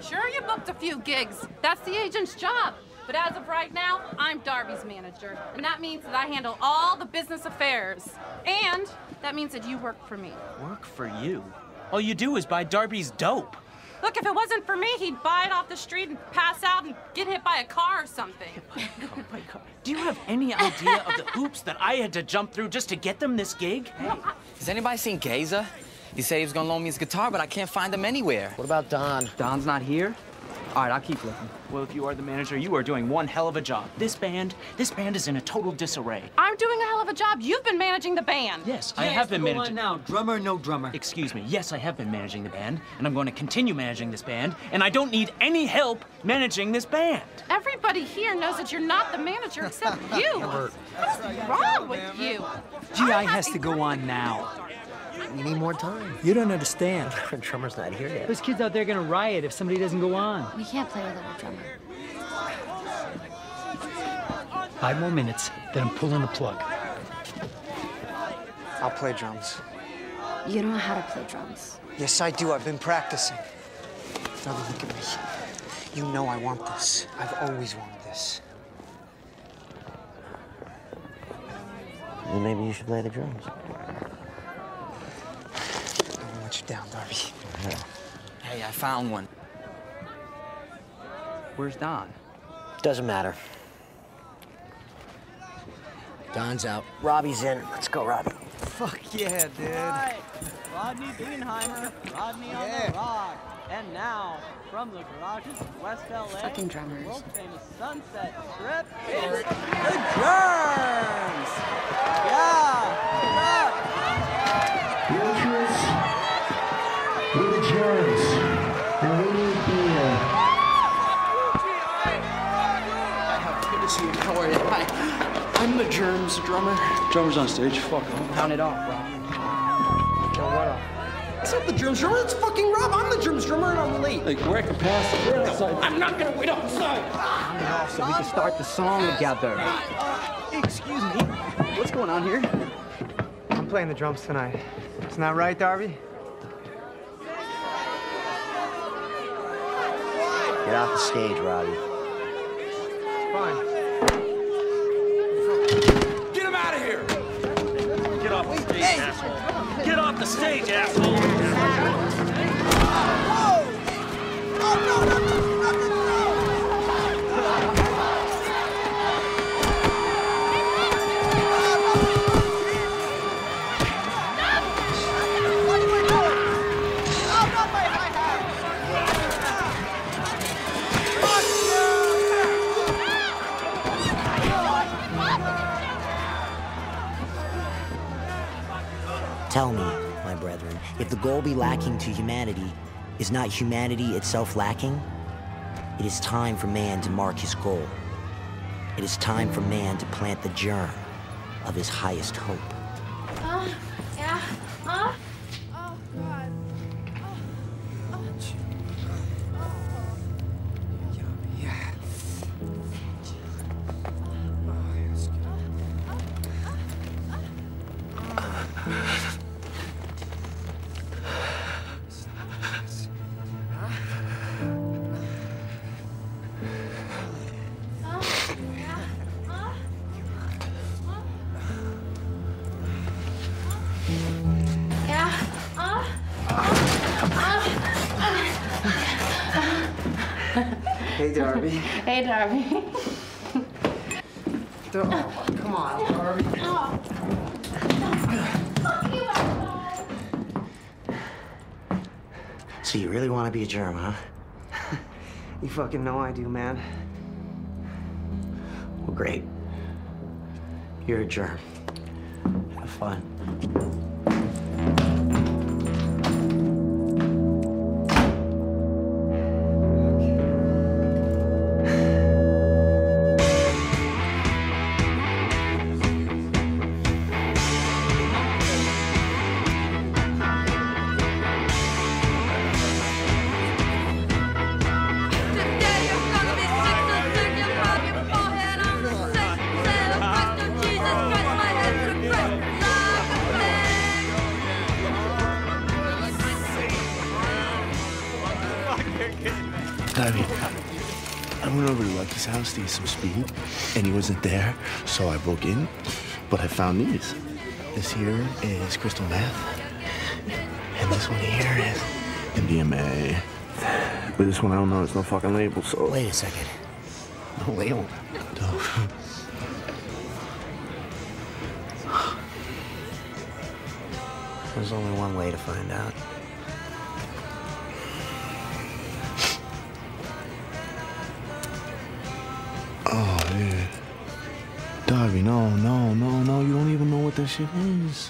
Sure, you booked a few gigs. That's the agent's job. But as of right now, I'm Darby's manager. And that means that I handle all the business affairs. And that means that you work for me. Work for you? All you do is buy Darby's dope. Look, if it wasn't for me, he'd buy it off the street and pass out and get hit by a car or something. Car, car. Do you have any idea of the hoops that I had to jump through just to get them this gig? Hey. Has anybody seen Gaza? He said he was gonna loan me his guitar, but I can't find him anywhere. What about Don? Don's not here? All right, I'll keep looking. Well, if you are the manager, you are doing one hell of a job. This band, this band is in a total disarray. I'm doing a hell of a job. You've been managing the band. Yes, I have been go on managing. now, drummer, no drummer. Excuse me. Yes, I have been managing the band, and I'm going to continue managing this band, and I don't need any help managing this band. Everybody here knows that you're not the manager except you. What's wrong with you? GI has to go on now. We need more time. You don't understand. The drummer's not here yet. Those kids out there are gonna riot if somebody doesn't go on. We can't play without a drummer. Five more minutes, then I'm pulling the plug. I'll play drums. You don't know how to play drums. Yes, I do. I've been practicing. Darby, look at me. You know I want this. I've always wanted this. Well, maybe you should play the drums. I you down, Darby. Hey, I found one. Where's Don? Doesn't matter. Don's out. Robbie's in. Let's go, Robbie. Fuck yeah, dude. Rodney Bingenheimer, Rodney on the ROQ. And now, from the garages of West LA, Fucking drummers. world famous Sunset Strip, it's the Germs! Yeah! Hi. I'm the Germs drummer. Drummer's on stage. Fuck him. Count it off, Rob. It's not the Germs drummer. It's fucking Rob. I'm the Germs drummer, and I'm late. Like, we're at capacity. We're outside. I'm not gonna wait outside. Count it off so we can start the song together. Uh, excuse me. What's going on here? I'm playing the drums tonight. Isn't that right, Darby? Get off the stage, Robbie. Fine. The stage, asshole. The goal be lacking to humanity, is not humanity itself lacking? It is time for man to mark his goal. It is time for man to plant the germ of his highest hope. Fucking know I do, man. Well, great. You're a germ. Have fun. So I broke in. But I found these. This here is crystal meth, and this one here is MDMA. But this one I don't know. There's no fucking label, so. Wait a second. No label. No. There's only one way to find out. Darby, no, no, no, no. You don't even know what that shit is.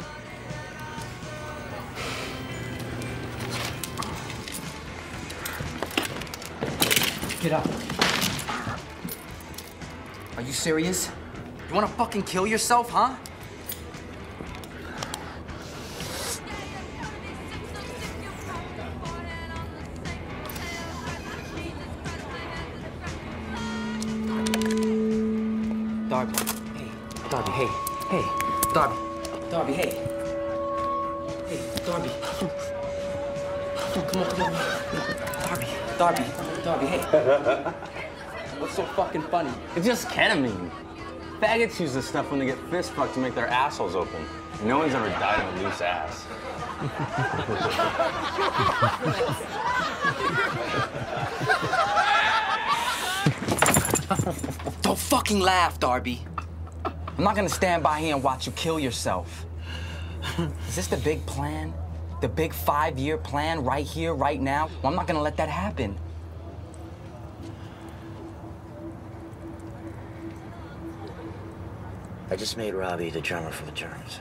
Get up. Are you serious? You wanna fucking kill yourself, huh? What's so fucking funny? It's just ketamine. Faggots use this stuff when they get fist fucked to make their assholes open. No one's ever died of a loose ass. Don't fucking laugh, Darby. I'm not gonna stand by here and watch you kill yourself. Is this the big plan? The big five year plan right here, right now? Well, I'm not gonna let that happen. I just made Robbie the drummer for the Germs.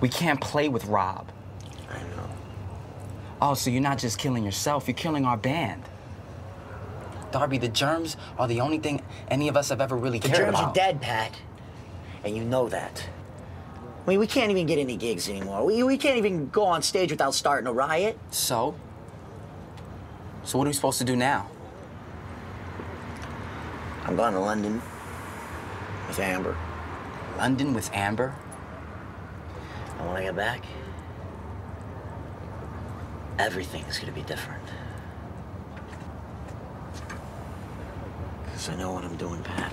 We can't play with Rob. I know. Oh, so you're not just killing yourself, you're killing our band. Darby, the germs are the only thing any of us have ever really The cared germs about. are dead, Pat. And you know that. I mean, we can't even get any gigs anymore. We, we can't even go on stage without starting a riot. So? So what are we supposed to do now? I'm going to London with Amber. London with Amber? And when I get back, everything's gonna be different. Because I know what I'm doing, Pat.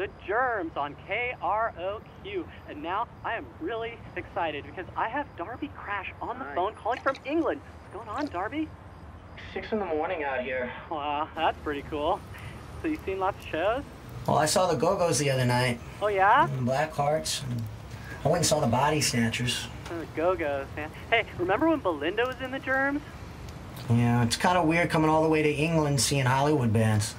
The Germs on KROQ. And now I am really excited because I have Darby Crash on the phone calling from England. What's going on, Darby? Six in the morning out here. Wow, that's pretty cool. So you've seen lots of shows? Well, I saw the Go-Go's the other night. Oh, yeah? and Black Hearts. and I went and saw the Body Snatchers. Oh, Go-Go's, man. Hey, remember when Belinda was in the Germs? Yeah, it's kind of weird coming all the way to England seeing Hollywood bands.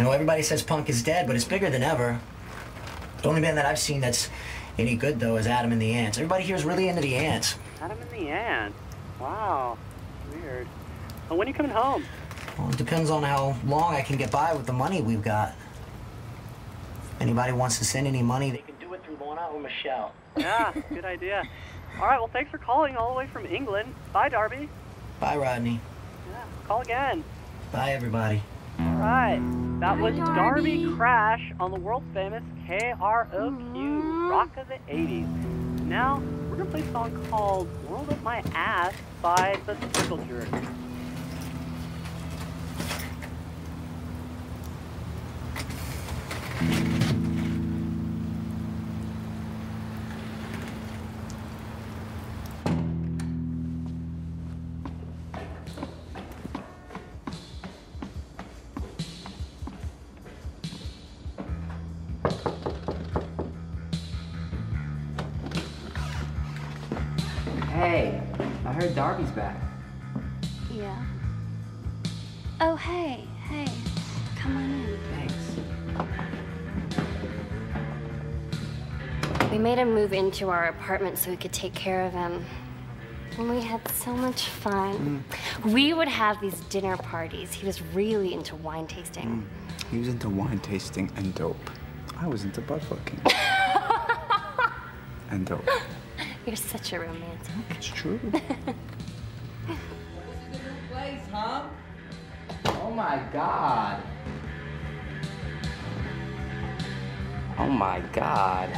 You know, everybody says punk is dead, but it's bigger than ever. The only band that I've seen that's any good, though, is Adam and the Ants. Everybody here is really into the Ants. Adam and the Ants. Wow. Weird. Well, when are you coming home? Well, it depends on how long I can get by with the money we've got. If anybody wants to send any money, they can do it through going or Michelle. Yeah, good idea. All right, well, thanks for calling all the way from England. Bye, Darby. Bye, Rodney. Yeah, call again. Bye, everybody. All right. That was Darby Crash on the world famous KROQ Rock of the 80s. Now, we're to play a song called World Up My Ass by the Circle Jerks. Him move into our apartment so we could take care of him. And we had so much fun. Mm. We would have these dinner parties. He was really into wine tasting. Mm. He was into wine tasting and dope. I was into butt fucking. and dope. You're such a romantic. It's true. place, huh? Oh my god. Oh my God.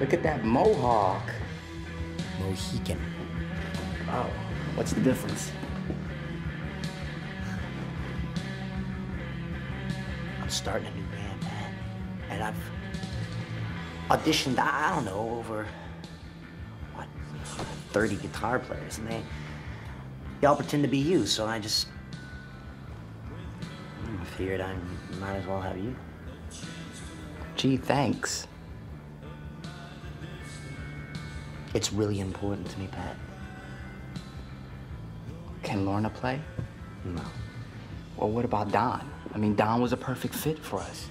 Look at that mohawk. Mohican. Oh, what's the difference? I'm starting a new band, man. And I've auditioned, I I don't know, over, what, 30 guitar players. And they, they all pretend to be you, so I just I figured I might as well have you. Gee, thanks. It's really important to me, Pat. Can Lorna play? No. Well, what about Don? I mean, Don was a perfect fit for us.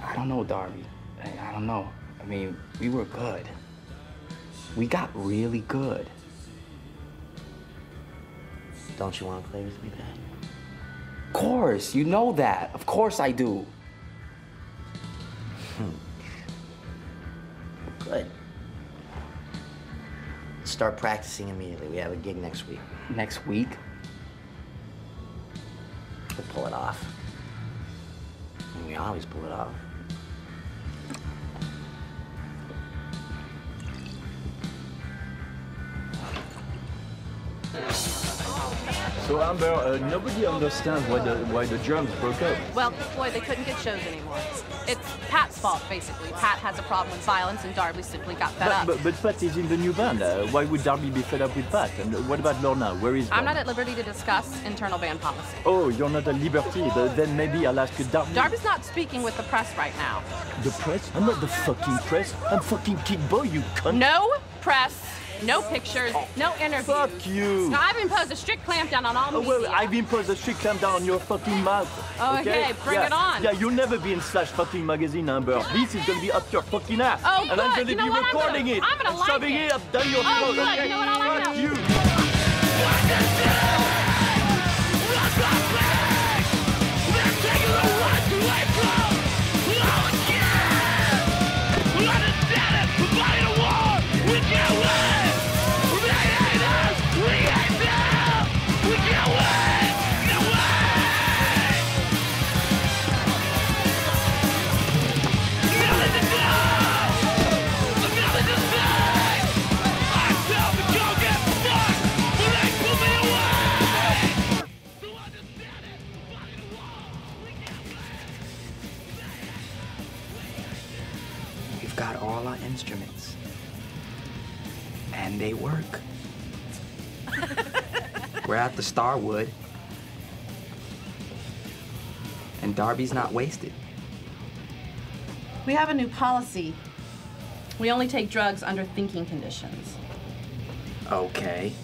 I don't know, Darby. I don't know. I mean, we were good. We got really good. Don't you want to play with me, Pat? Of course, you know that. Of course I do. Good. Start practicing immediately. We have a gig next week. Next week? We'll pull it off. And we always pull it off. So Amber, uh, nobody understands why the why the Germs broke up. Well, boy, they couldn't get shows anymore. It's Pat's fault, basically. Pat has a problem with violence, and Darby simply got fed But, up. but, but Pat is in the new band. Uh, why would Darby be fed up with Pat? And what about Lorna? Where is Lorna? I'm not at liberty to discuss internal band policy. Oh, you're not at liberty. But then maybe I'll ask Darby. Darby's not speaking with the press right now. The press? I'm not the fucking press. I'm fucking Kickboy, you cunt. No press, no pictures, no interviews. Fuck you. I've imposed a strict clampdown on all Oh, well, I've imposed a strict clampdown on your fucking mouth. Oh, okay, bring yeah. it on. Yeah, you'll never be in Slash fucking magazine, Amber. This is gonna be up your fucking ass. Oh, and I'm gonna You know be what? I'm recording gonna- it. I'm gonna and like shoving it. it up down your Oh, throat. good. okay? You know what? I like Fuck that. you. We're at the Starwood. And Darby's not wasted. We have a new policy. We only take drugs under thinking conditions. Okay.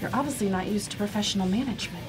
You're obviously not used to professional management.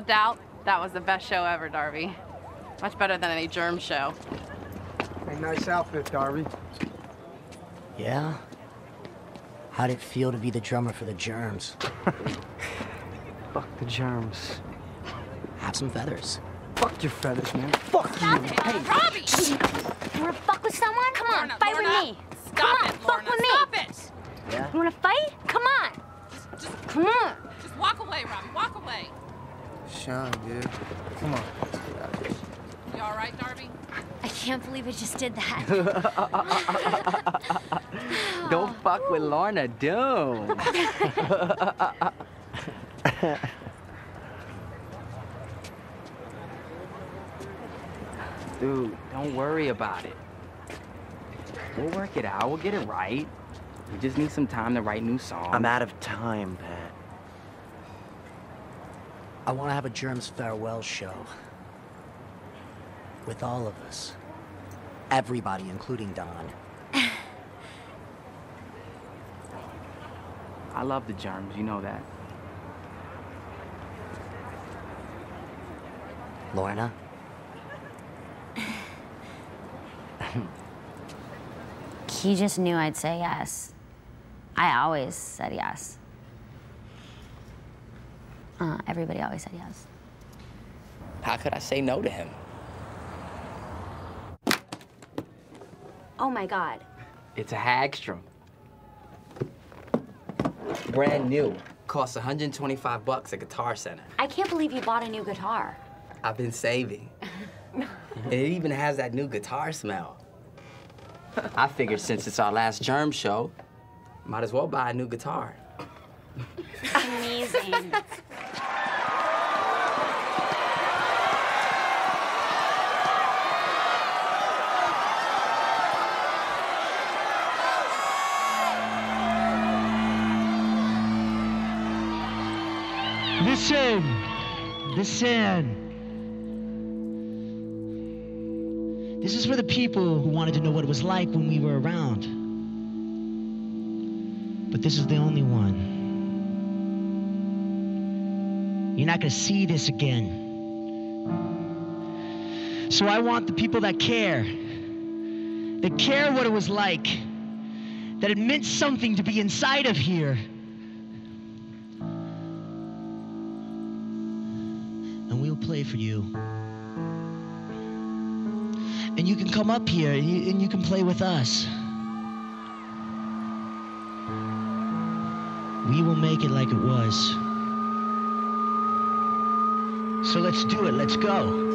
A doubt, that was the best show ever, Darby. Much better than any germ show. Hey, nice outfit, Darby. Yeah? How'd it feel to be the drummer for the Germs? Fuck the germs. Have some feathers. Fuck your feathers, man. Fuck you. Hey, Robbie! You wanna fuck with someone? Come on, fight Lorna. with me. Stop Come on, it, fuck Lorna, with me. stop it! Yeah? You wanna fight? Come on. Just, Come on. just walk away, Robbie. Walk away. Sean, dude. Come on. You all right, Darby? I can't believe I just did that. Don't fuck with oh. Lorna, don't. Dude, don't worry about it. We'll work it out. We'll get it right. We just need some time to write new songs. I'm out of time, Pat. I want to have a Germs farewell show. With all of us. Everybody, including Don. I love the germs, you know that. Lorna? he just knew I'd say yes. I always said yes. Uh, everybody always said yes. How could I say no to him? Oh my god. It's a Hagstrom. Brand new. Costs 125 bucks at Guitar Center. I can't believe you bought a new guitar. I've been saving. and it even has that new guitar smell. I figured since it's our last germ show, might as well buy a new guitar. Amazing. Listen! Listen! This is for the people who wanted to know what it was like when we were around. But this is the only one. You're not gonna see this again. So I want the people that care, that care what it was like, that it meant something to be inside of here. and we'll play for you. And you can come up here and you, and you can play with us. We will make it like it was. So let's do it. Let's go.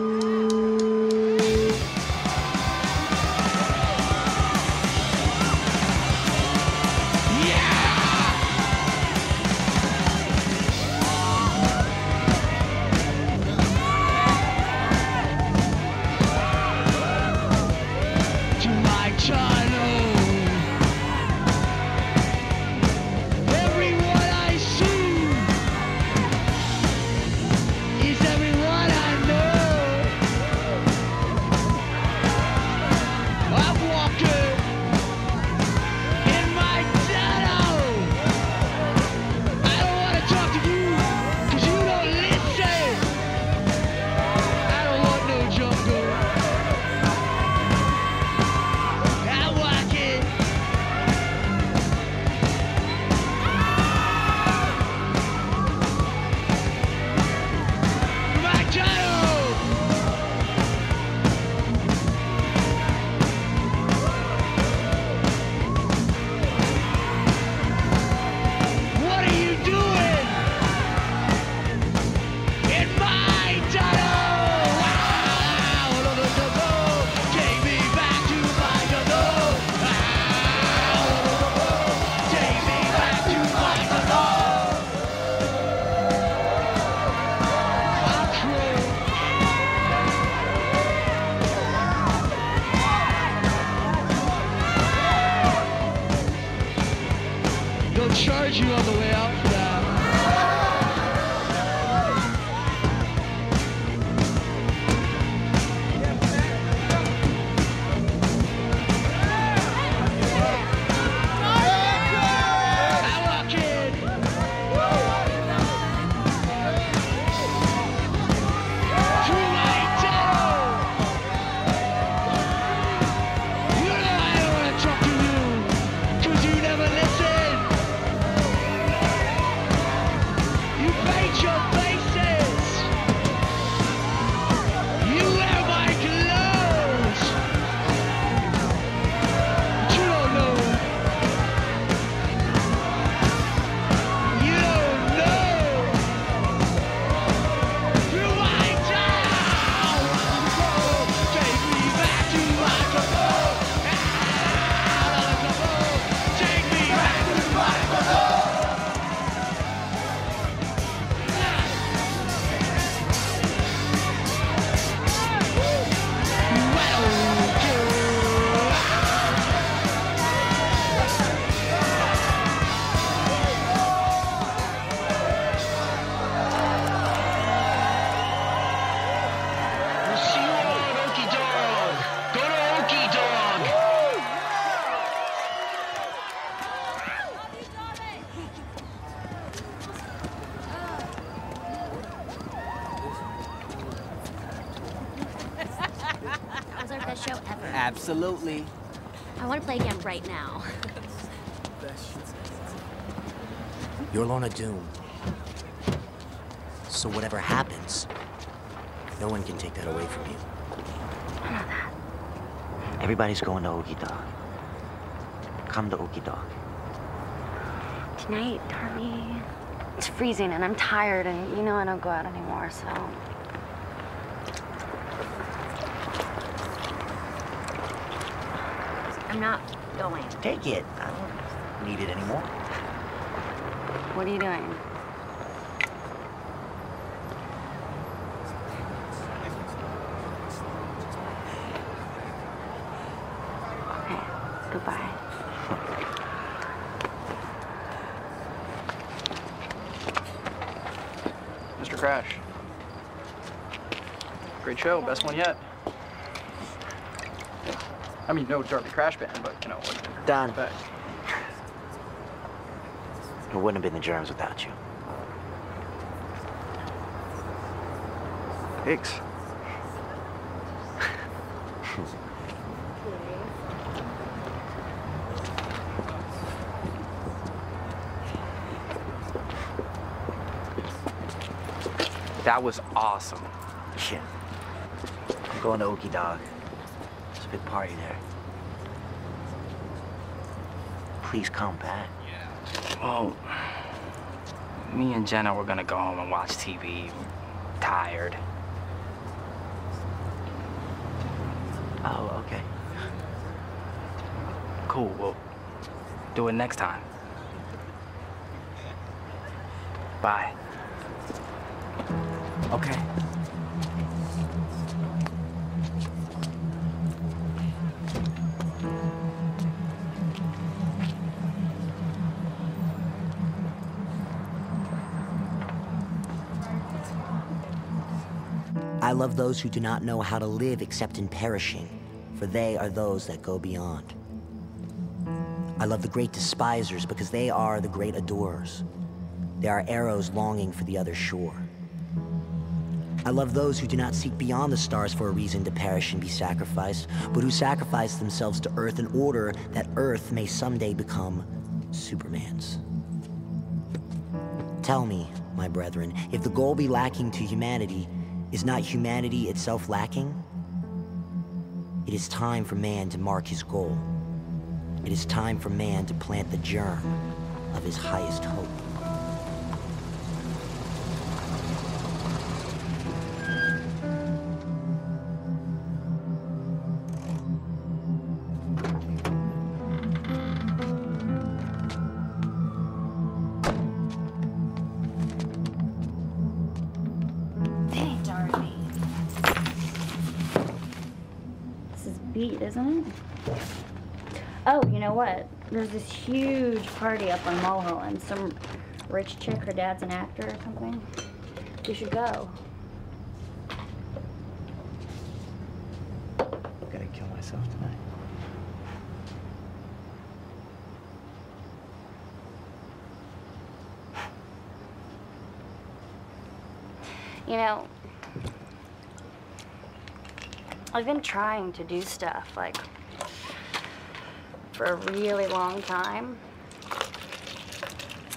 Doom. So whatever happens, no one can take that away from you. I know that. Everybody's going to Oki-Dog. Come to Oki-Dog. Tonight, Darby. It's freezing and I'm tired and you know I don't go out anymore, so. I'm not going. Take it. I don't need it anymore. What are you doing? Okay, goodbye. Mr. Crash. Great show, best one yet. I mean, no Darby Crash Band, but you know what? Done. It wouldn't have been the germs without you. Thanks. That was awesome. Yeah. I'm going to Oki-Dog. It's a big party there. Please come, Pat. Well, oh, me and Jenna were gonna go home and watch TV. Tired. Oh, okay. Cool. We'll do it next time. Bye. Okay. Love those who do not know how to live except in perishing, for they are those that go beyond. I love the great despisers because they are the great adorers. They are arrows longing for the other shore. I love those who do not seek beyond the stars for a reason to perish and be sacrificed, but who sacrifice themselves to Earth in order that Earth may someday become Superman's. Tell me, my brethren, if the goal be lacking to humanity, is not humanity itself lacking? It is time for man to mark his goal. It is time for man to plant the germ of his highest hope. Party up on Mulholland. Some rich chick, her dad's an actor or something. We should go. I'm gonna kill myself tonight. You know, I've been trying to do stuff like for a really long time.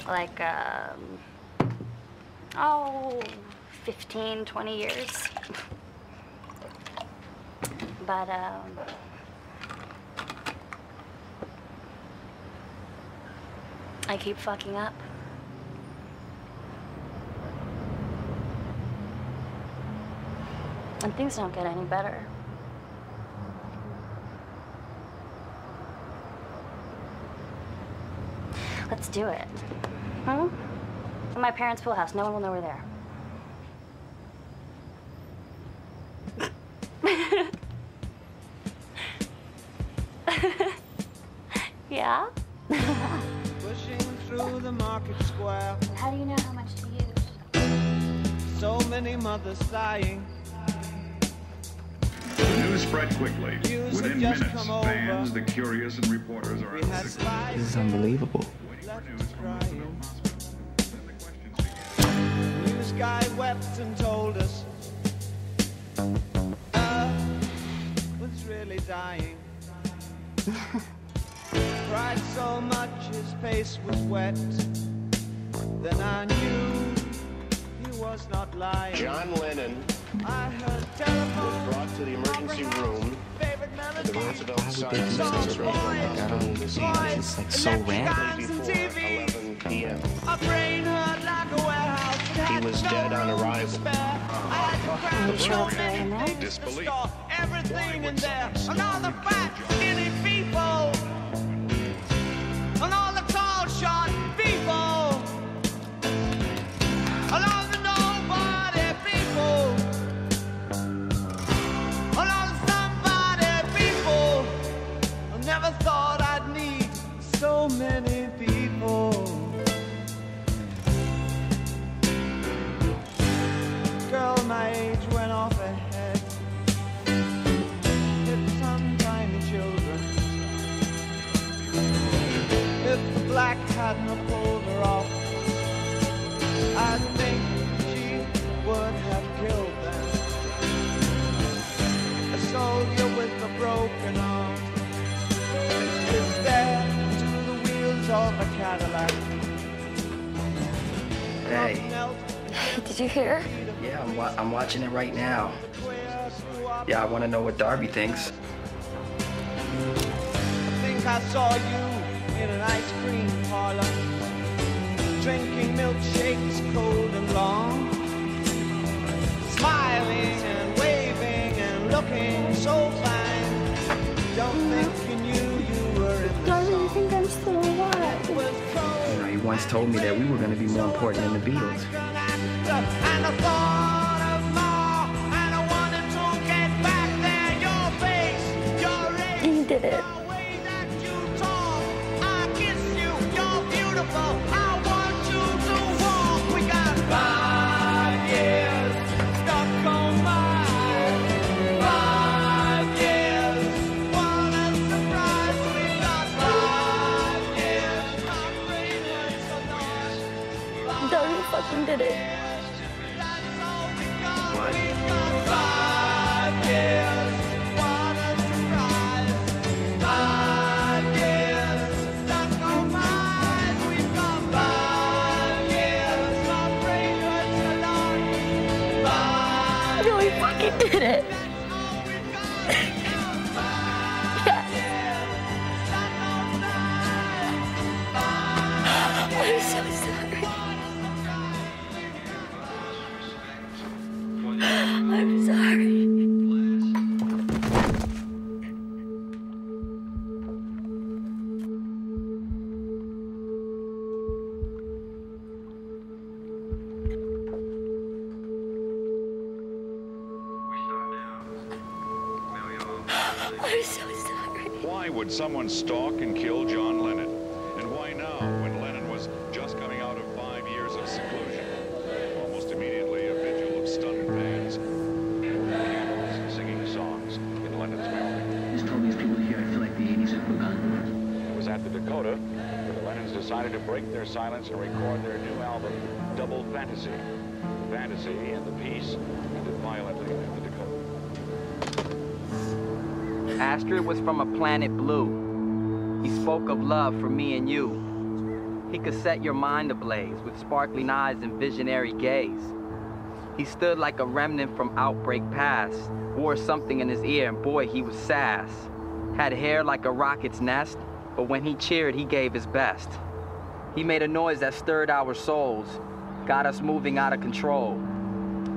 Like, um, oh, 15, 20 years. But, um, I keep fucking up. And things don't get any better. Let's do it. Hmm? In my parents' pool house. No one will know we're there. yeah? Pushing through the market square. How do you know how much to use? So many mothers sighing. The news spread quickly. News Within minutes, come over. fans, the curious, and reporters are We the spies This is unbelievable. Left us crying. News guy wept and told us. What's real really dying. Cried so much his face was wet. Then I knew he was not lying. John Lennon I heard telephone was brought to the emergency room favorite at the melody. Roosevelt Science Songs, Center Hospital this evening. It's like so random. Before 11 p.m. My brain hurt like a warehouse. Was dead on arrival. Are you sure it's right in there? Disbelief. Everything in there. And all the fat, skinny people. Hadn't pulled her off, I think she would have killed them. A soldier with a broken arm is there to the wheels of a Cadillac. Hey, Did you hear? yeah, I'm, wa- I'm watching it right now. Yeah, I want to know what Darby thinks. I think I saw you in an ice cream parlor, drinking milkshakes cold and long, smiling and waving and looking so fine. Don't think you knew you were in the Darby, I think I'm still alive. You know, he once told me that we were going to be more important than the Beatles. And I Did it. Someone stalk and kill John Lennon? And why now, when Lennon was just coming out of five years of seclusion? Almost immediately, a vigil of stunned fans, candles, singing songs in Lennon's memory. Just told these people here, I feel like the 80s have begun. It was at the Dakota where the Lennons decided to break their silence and record their new album, Double Fantasy. Fantasy and the peace ended violently in the Dakota. Astrid was from a planet blue. Spoke of love for me and you. He could set your mind ablaze with sparkling eyes and visionary gaze. He stood like a remnant from outbreak past, wore something in his ear, and boy, he was sass. Had hair like a rocket's nest, but when he cheered, he gave his best. He made a noise that stirred our souls, got us moving out of control.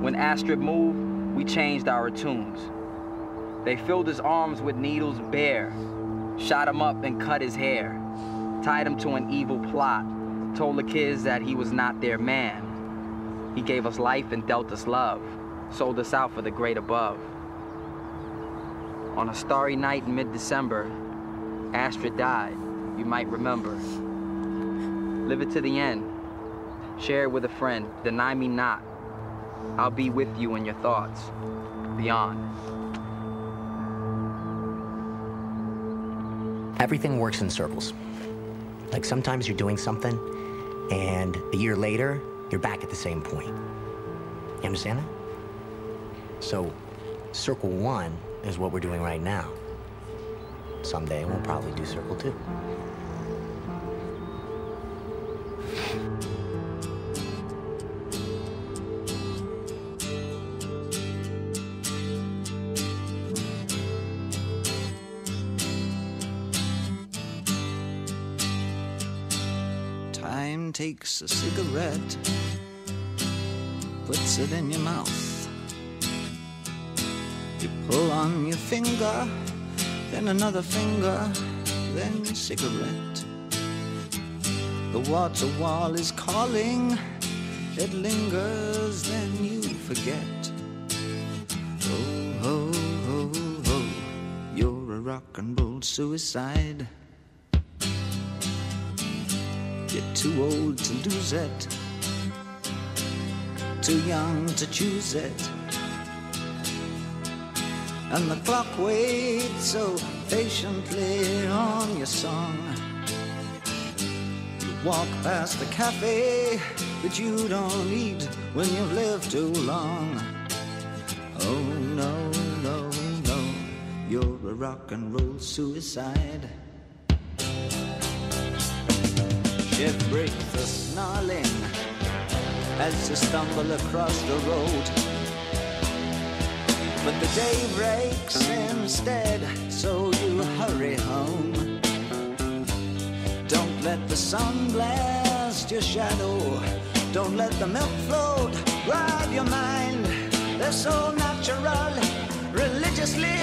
When Astrid moved, we changed our tunes. They filled his arms with needles bare, shot him up and cut his hair, tied him to an evil plot, told the kids that he was not their man. He gave us life and dealt us love, sold us out for the great above. On a starry night in mid-December, Astrid died, you might remember. Live it to the end. Share it with a friend. Deny me not. I'll be with you in your thoughts. Beyond. Everything works in circles. Like sometimes you're doing something, and a year later, you're back at the same point. You understand that? So, circle one is what we're doing right now. someday we'll probably do Circle Two. Takes a cigarette, puts it in your mouth. You pull on your finger, then another finger, then cigarette. The water wall is calling, it lingers, then you forget. Oh, ho, ho, ho, you're a rock and roll suicide. Too old to lose it, too young to choose it. And the clock waits so patiently on your song. You walk past the cafe that you don't eat when you've lived too long. Oh no, no, no, you're a rock and roll suicide. Shift breaks the snarling as you stumble across the road. But the day breaks instead, so you hurry home. Don't let the sun blast your shadow. Don't let the milk float grab your mind. They're so natural, religiously